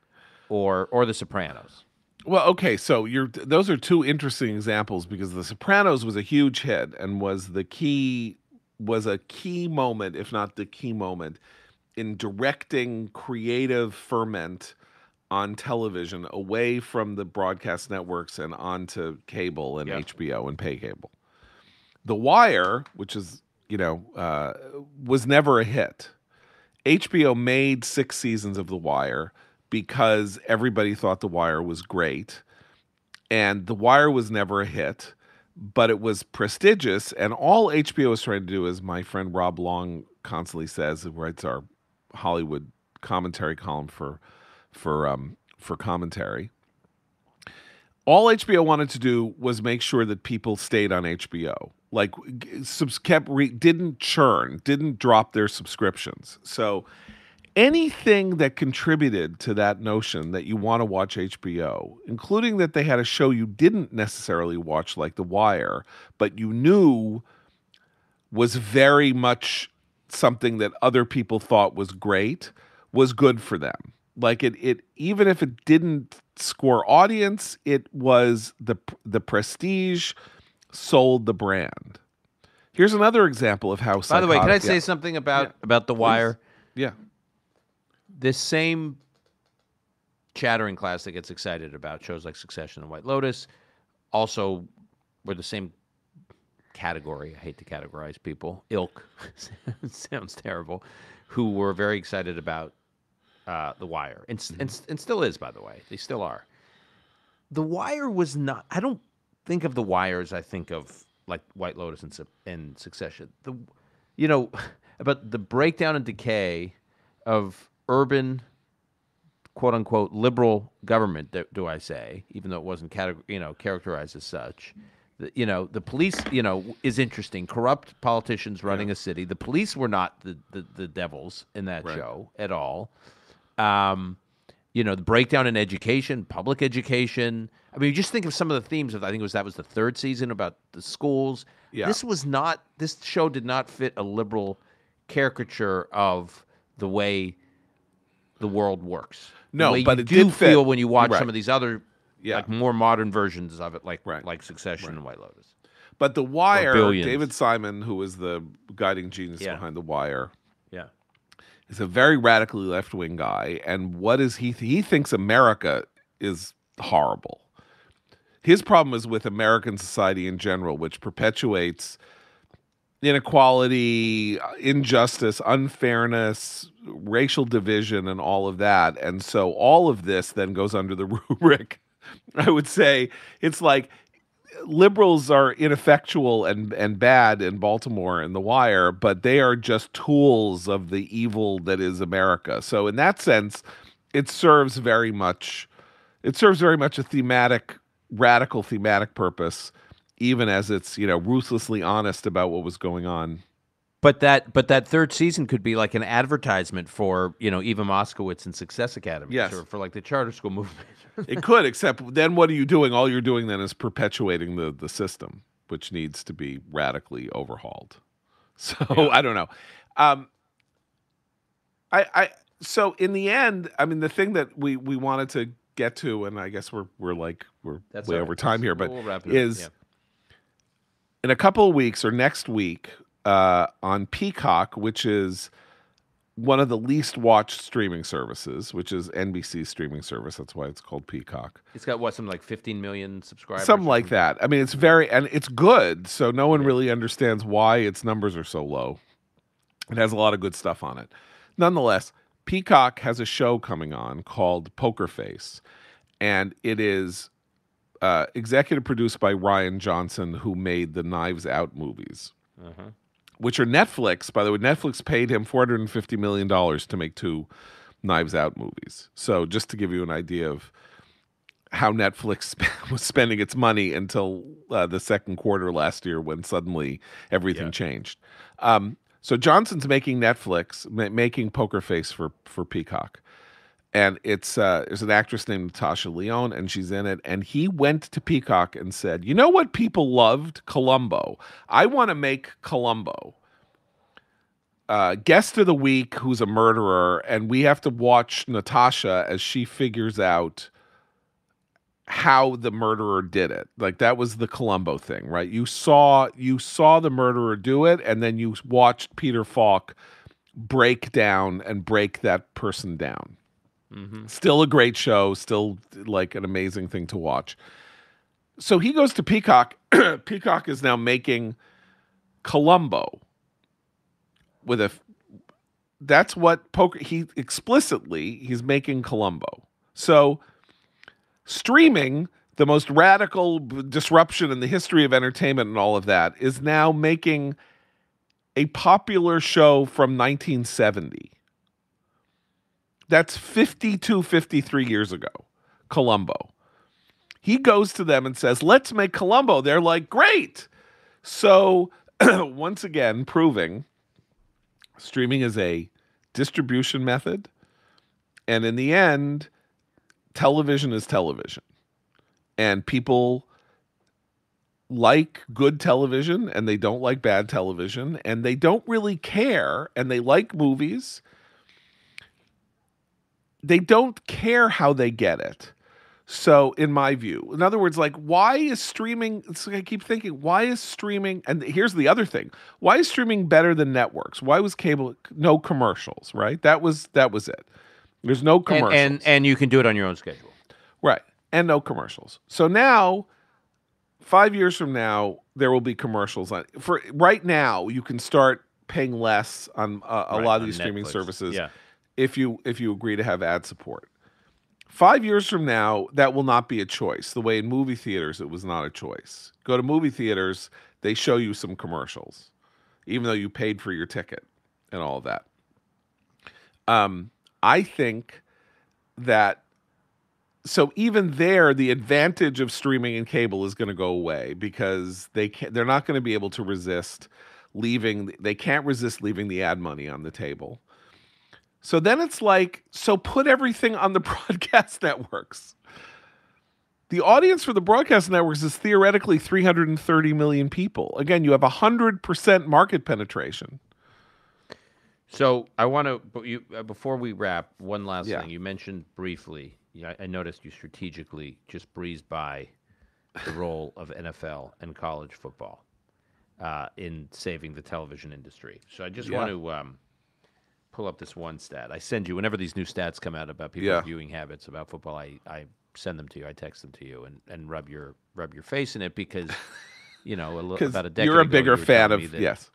or or The Sopranos? Well, okay, so you're those are two interesting examples because The Sopranos was a huge hit and was the key was a key moment, if not the key moment, in directing creative ferment on television away from the broadcast networks and onto cable and Yeah. HBO and pay cable. The Wire, which is you know, uh, was never a hit. HBO made six seasons of The Wire because everybody thought The Wire was great. And The Wire was never a hit, but it was prestigious. And all HBO was trying to do, is my friend Rob Long constantly says, who writes our Hollywood commentary column for for um, for commentary. All HBO wanted to do was make sure that people stayed on HBO, like subs- kept re- didn't churn, didn't drop their subscriptions. So anything that contributed to that notion that you want to watch HBO, including that they had a show you didn't necessarily watch, like The Wire, but you knew was very much something that other people thought was great, was good for them. Like it, it even if it didn't score audience, it was the the prestige sold the brand. Here's another example of how. By the way, can I say yeah. something about Yeah. about the Wire? Yeah. This same chattering class that gets excited about shows like Succession and White Lotus also were the same category. I hate to categorize people. Ilk sounds terrible. Who were very excited about uh, the Wire, and, s and and still is, by the way. They still are. The Wire was not. I don't think of the Wire as I think of like White Lotus and, and Succession. The, you know, about the breakdown and decay of urban, quote unquote, liberal government. Do, do I say, even though it wasn't categ- you know characterized as such. The, you know, the police, you know, is interesting. Corrupt politicians running a city. The police were not the, the, the devils in that Right. show at all. Um, you know, the breakdown in education, public education. I mean, just think of some of the themes of. I think it was that was the third season about the schools. Yeah. This was not. This show did not fit a liberal caricature of the way the world works. No, but you it do did fit. feel when you watch Right. some of these other, Yeah. like more modern versions of it, like Right. like Succession and White Lotus. But The Wire, David Simon, who was the guiding genius Yeah. behind The Wire. Is a very radically left wing guy. And what is he? He thinks America is horrible. His problem is with American society in general, which perpetuates inequality, uh, injustice, unfairness, racial division, and all of that. And so all of this then goes under the rubric. I would say it's like liberals are ineffectual and and bad in Baltimore and The Wire, but they are just tools of the evil that is America. So in that sense, it serves very much it serves very much a thematic radical thematic purpose even as it's, you know, ruthlessly honest about what was going on. But that but that third season could be like an advertisement for you know Eva Moskowitz and Success Academy, Yes. or for like the charter school movement. It could, except then what are you doing? All you're doing then is perpetuating the the system, which needs to be radically overhauled. So I don't know. Um, I I so in the end, I mean, the thing that we we wanted to get to, and I guess we're we're like we're That's way all over time here, but We'll wrap it is Yeah. in a couple of weeks or next week uh, on Peacock, which is one of the least watched streaming services, which is NBC's streaming service. That's why it's called Peacock. It's got what something like 15 million subscribers, Something like that. I mean, it's very and it's good. So no one really understands why its numbers are so low. It has a lot of good stuff on it. Nonetheless, Peacock has a show coming on called Poker Face, and it is uh, executive produced by Rian Johnson, who made the Knives Out movies, Uh-huh. Which are Netflix. By the way, Netflix paid him four hundred and fifty million dollars to make two Knives Out movies. So just to give you an idea of how Netflix was spending its money until uh, the second quarter last year, when suddenly everything Yeah. changed. Um, so Johnson's making Netflix, ma- making Poker Face for for Peacock, and it's uh, there's an actress named Natasha Lyonne, and she's in it. And he went to Peacock and said, "You know what people loved? Columbo. I want to make Columbo." Uh, guest of the week, who's a murderer, and we have to watch Natasha as she figures out how the murderer did it. Like that was the Columbo thing, right? You saw you saw the murderer do it, and then you watched Peter Falk break down and break that person down. Mm-hmm. Still a great show, still like an amazing thing to watch. So he goes to Peacock. Peacock is now making Columbo with a that's what poker he explicitly he's making Columbo. So streaming the most radical disruption in the history of entertainment and all of that is now making a popular show from 1970. That's 52 53 years ago. Columbo. He goes to them and says, "Let's make Columbo." They're like, "Great." So, once again proving streaming is a distribution method and in the end television is television and people like good television and they don't like bad television and they don't really care and they like movies they don't care how they get it so in my view in other words like why is streaming like i keep thinking why is streaming and here's the other thing why is streaming better than networks why was cable no commercials right that was that was it there's no And, commercials and and you can do it on your own schedule. Right. And no commercials. So now, five years from now, there will be commercials on. For right now, you can start paying less on uh, a Right, lot of these streaming Netflix. services Yeah. If you if you agree to have ad support. Five years from now, that will not be a choice. The way in movie theaters, it was not a choice. Go to movie theaters, they show you some commercials, even though you paid for your ticket and all of that. Um, I think that so even there the advantage of streaming and cable is going to go away because they can they're not going to be able to resist leaving they can't resist leaving the ad money on the table so then it's like so put everything on the broadcast networks the audience for the broadcast networks is theoretically 330 million people again you have 100% market penetration So I want to, you uh, before we wrap, one last Yeah. thing. You mentioned briefly. Yeah, I, I noticed you strategically just breezed by the role of NFL and college football uh, in saving the television industry. So I just want to um, pull up this one stat. I send you whenever these new stats come out about people's Yeah. viewing habits about football. I, I send them to you. I text them to you and, and rub your rub your face in it because you know a little about a decade you're a ago, bigger you fan of that- yes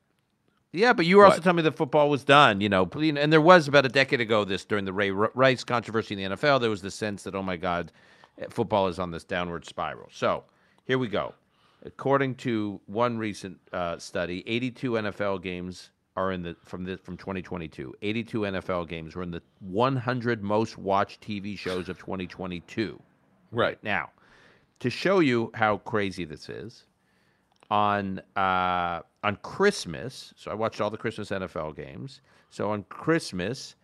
yeah, but you were also What? telling me that football was done, you know, pl- you know, and there was about a decade ago this during the Ray Rice controversy in the NFL. There was this sense that oh my God, eh, football is on this downward spiral. So here we go. According to one recent uh, study, 82 NFL games are in the from the from 2022. 82 NFL games were in the 100 most watched TV shows of 2022. right Now, to show you how crazy this is, on uh, on Christmas, so I watched all the Christmas NFL games. So on Christmas,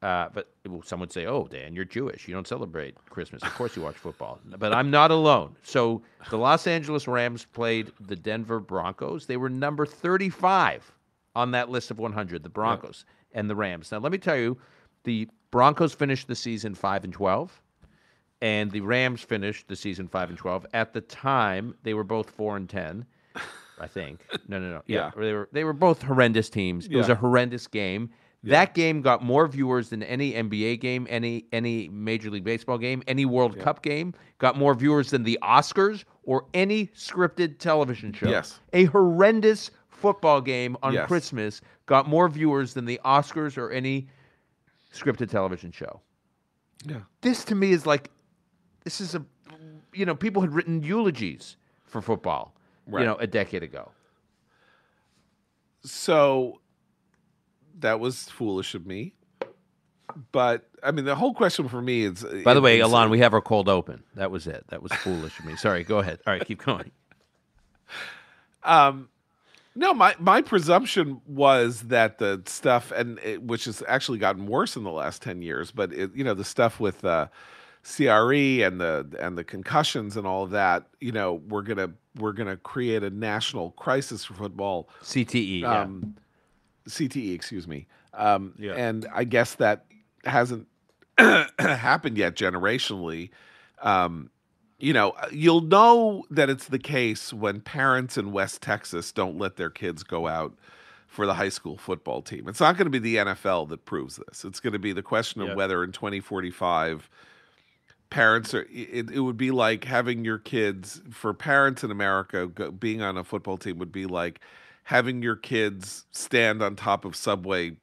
uh, but well, some would say, "Oh, Dan, you're Jewish. You don't celebrate Christmas. Of course, you watch football." But I'm not alone. So the Los Angeles Rams played the Denver Broncos. They were number 35 on that list of 100. The Broncos and the Rams. Now, let me tell you, the Broncos finished the season five and 12 and the Rams finished the season five and twelve. At the time, they were both four and ten, I think. No, no, no. Yeah, they were they were both horrendous teams. It was a horrendous game. That game got more viewers than any NBA game, any any Major League Baseball game, any World Cup game. Got more viewers than the Oscars or any scripted television show. Yes. a horrendous football game on Yes. Christmas got more viewers than the Oscars or any scripted television show. Yeah. This to me is like this is a you know people had written eulogies for football Right. you know a decade ago. So that was foolish of me. But i mean the whole question for me is by the way alon we have our cold open. That was it. That was foolish of me. Sorry go ahead. All right keep going. Um no my my presumption was that the stuff and it, which has actually gotten worse in the last 10 years but it, you know the stuff with uh CRE and the and the concussions and all of that, you know, we're gonna we're gonna create a national crisis for football. cte yeah. um, CTE, excuse me. Um, Yeah. And I guess that hasn't happened yet generationally. Um, you know, uh, you'll know that it's the case when parents in West Texas don't let their kids go out for the high school football team. It's not going to be the NFL that proves this. It's going to be the question of Yeah. whether in 2045 parents are it, it would be like having your kids for parents in America go, being on a football team would be like having your kids stand on top of subway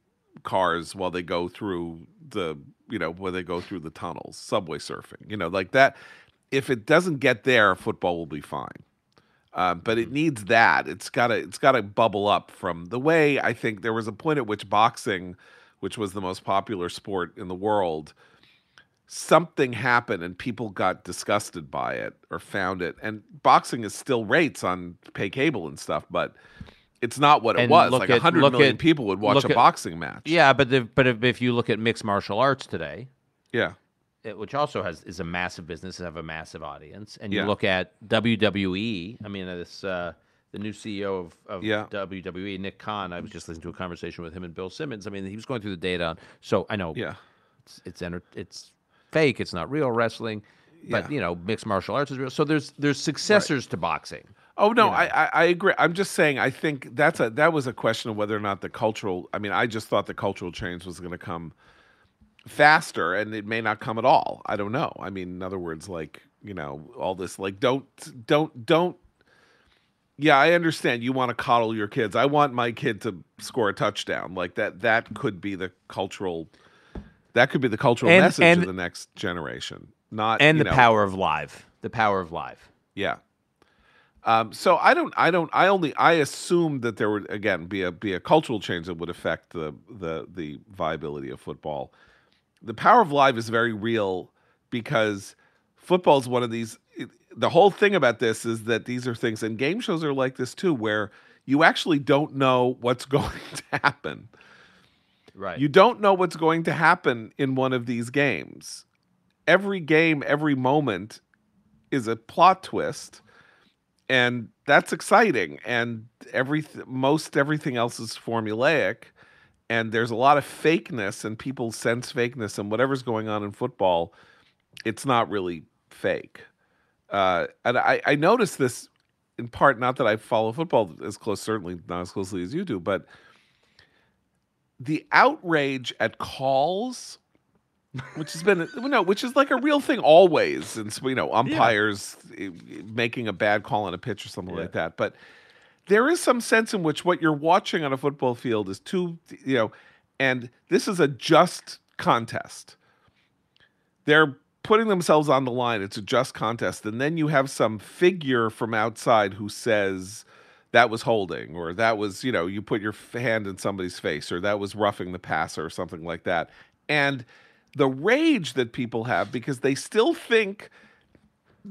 cars while they go through the you know while they go through the tunnels subway surfing you know like that if it doesn't get there football will be fine. Um, but it needs that. It's got to it's got to bubble up from the way i think there was a point at which boxing which was the most popular sport in the world something happened and people got disgusted by it or found it. And boxing is still rates on pay cable and stuff but it's not what it was. like 100 look million at- people would watch a at- boxing match. Yeah, but the, but if, if you look at mixed martial arts today, yeah which also has is a massive business, and have a massive audience, and you Yeah. look at WWE. I mean, this uh, the new CEO of, of Yeah. WWE, Nick Khan. I was just listening to a conversation with him and Bill Simmons. I mean, he was going through the data. On, so I know yeah it's it's, enter, it's fake. It's not real wrestling. But Yeah. you know, mixed martial arts is real. So there's there's successors to boxing. Oh no, I, I I agree. I'm just saying. I think that's a that was a question of whether or not the cultural. I mean, I just thought the cultural change was going to come faster, and it may not come at all. I don't know. I mean, in other words, like you know, all this like don't don't don't. Yeah, I understand. You want to coddle your kids. I want my kid to score a touchdown. Like that. That could be the cultural. That could be the cultural And- message and- of the next generation. Not And the know, power of live. The power of live. yeah. Um, so I don't, I don't, I only, I assumed that there would again be a be a cultural change that would affect the the the viability of football. The power of live is very real because football is one of these. It, the whole thing about this is that these are things, and game shows are like this too, where you actually don't know what's going to happen. Right. You don't know what's going to happen in one of these games. Every game, every moment is a plot twist, and that's exciting. And every most everything else is formulaic, and there's a lot of fakeness, and people sense fakeness, and whatever's going on in football, it's not really fake. Uh, and I, I noticed this in part, not that I follow football as close, certainly not as closely as you do, but the outrage at calls, which has been no, which is like a real thing always, and you know umpires eh, making a bad call on a pitch or something like that. But there is some sense in which what you're watching on a football field is too, you know, and this is a just contest. They're putting themselves on the line. It's a just contest, and then you have some figure from outside who says that was holding or that was you know you put your hand in somebody's face or that was roughing the passer or something like that and the rage that people have because they still think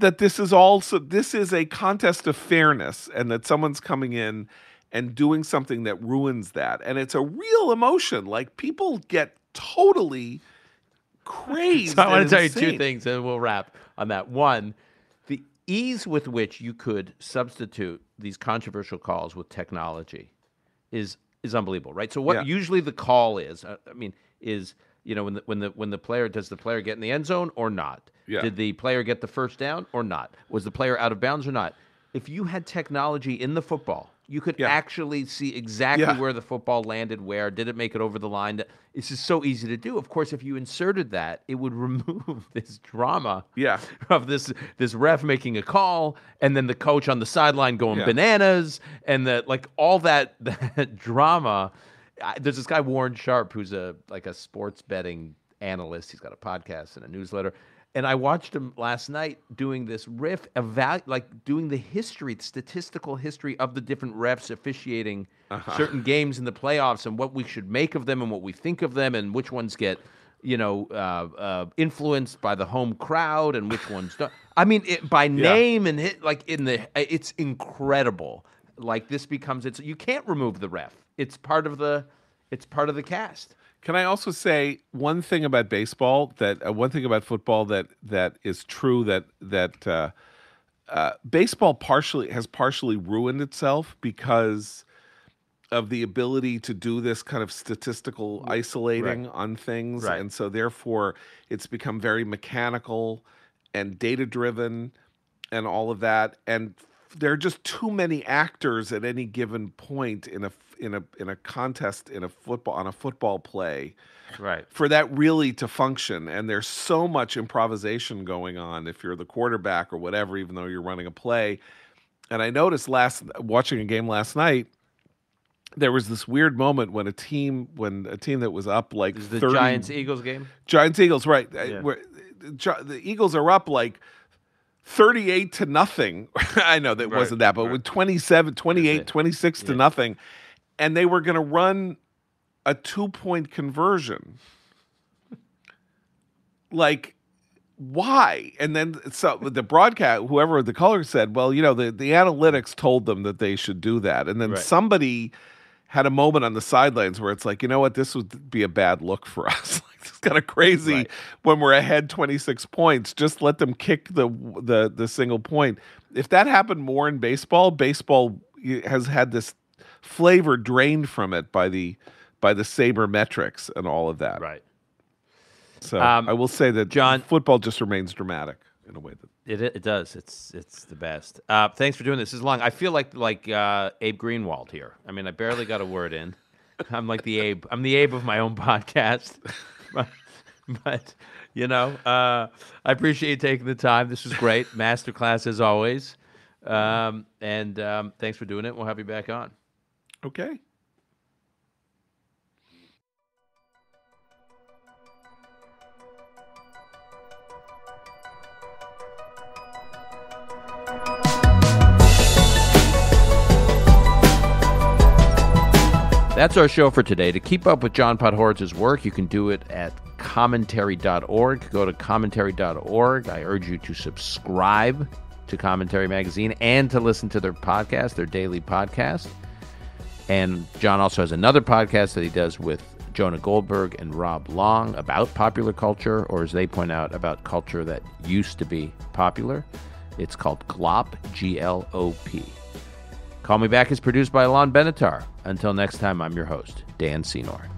that this is also this is a contest of fairness and that someone's coming in and doing something that ruins that and it's a real emotion like people get totally crazy So I want to tell you two things, and we'll wrap on that. One, the ease with which you could substitute these controversial calls with technology is is unbelievable, right? So what Yeah. usually the call is, uh, I mean, is you know when the when the when the player does the player get in the end zone or not? Yeah. Did the player get the first down or not? Was the player out of bounds or not? If you had technology in the football, you could Yeah. actually see exactly Yeah. where the football landed, where did it make it over the line. This is so easy to do. Of course, if you inserted that, it would remove this drama Yeah. of this this ref making a call and then the coach on the sideline going bananas and the like all that that drama. I, there's this guy Warren Sharp who's a like a sports betting analyst. He's got a podcast and a newsletter. And I watched him last night doing this riff, eval- like doing the history, the statistical history of the different refs officiating certain games in the playoffs and what we should make of them and what we think of them and which ones get you know, uh, uh, influenced by the home crowd and which ones don't. I mean, it, by name and hit, like in the, it's incredible. Like this becomes it's you can't remove the ref. It's part of the, it's part of the cast. Can I also say one thing about baseball that uh, one thing about football that that is true that that uh, uh, baseball partially has partially ruined itself because of the ability to do this kind of statistical isolating on things, Right. and so therefore it's become very mechanical and data driven, and all of that. And there are just too many actors at any given point in a in a in a contest in a football on a football play Right. for that really to function. And there's so much improvisation going on if you're the quarterback or whatever, even though you're running a play. And I noticed last watching a game last night, there was this weird moment when a team when a team that was up like the 30 Giants Eagles game. Giants Eagles, right? uh, Yeah. Where, the Eagles are up like 38 to nothing. I know that Right, wasn't that, but right. with 27, 28, it. 26 to nothing. And they were going to run a two point conversion. like, why? And then so the broadcast, whoever the color said, well, you know, the, the analytics told them that they should do that. And then Right. somebody had a moment on the sidelines where it's like, you know what, this would be a bad look for us. like, it's kind of crazy Right. when we're ahead 26 points. Just let them kick the the the single point. If that happened more in baseball, baseball has had this flavor drained from it by the by the sabermetrics and all of that. Right. So Um, I will say that John- football just remains dramatic in a way that It it does. It's it's the best. Uh, thanks for doing this. This is long. I feel like like uh, Abe Greenwald here. I mean, I barely got a word in. I'm like the Abe. I'm the Abe of my own podcast. but, but, you know, uh, I appreciate you taking the time. This was great. Masterclass as always. Um, and um, thanks for doing it. We'll have you back on. Okay. That's our show for today. To keep up with John Podhoretz's work, you can do it at commentary.org. Go to commentary.org. I urge you to subscribe to Commentary Magazine and to listen to their podcast, their daily podcast. And John also has another podcast that he does with Jonah Goldberg and Rob Long about popular culture, or as they point out, about culture that used to be popular. It's called GLOP, G L O P. Call Me Back is produced by Alon Benatar. Until next time, I'm your host, Dan Senor.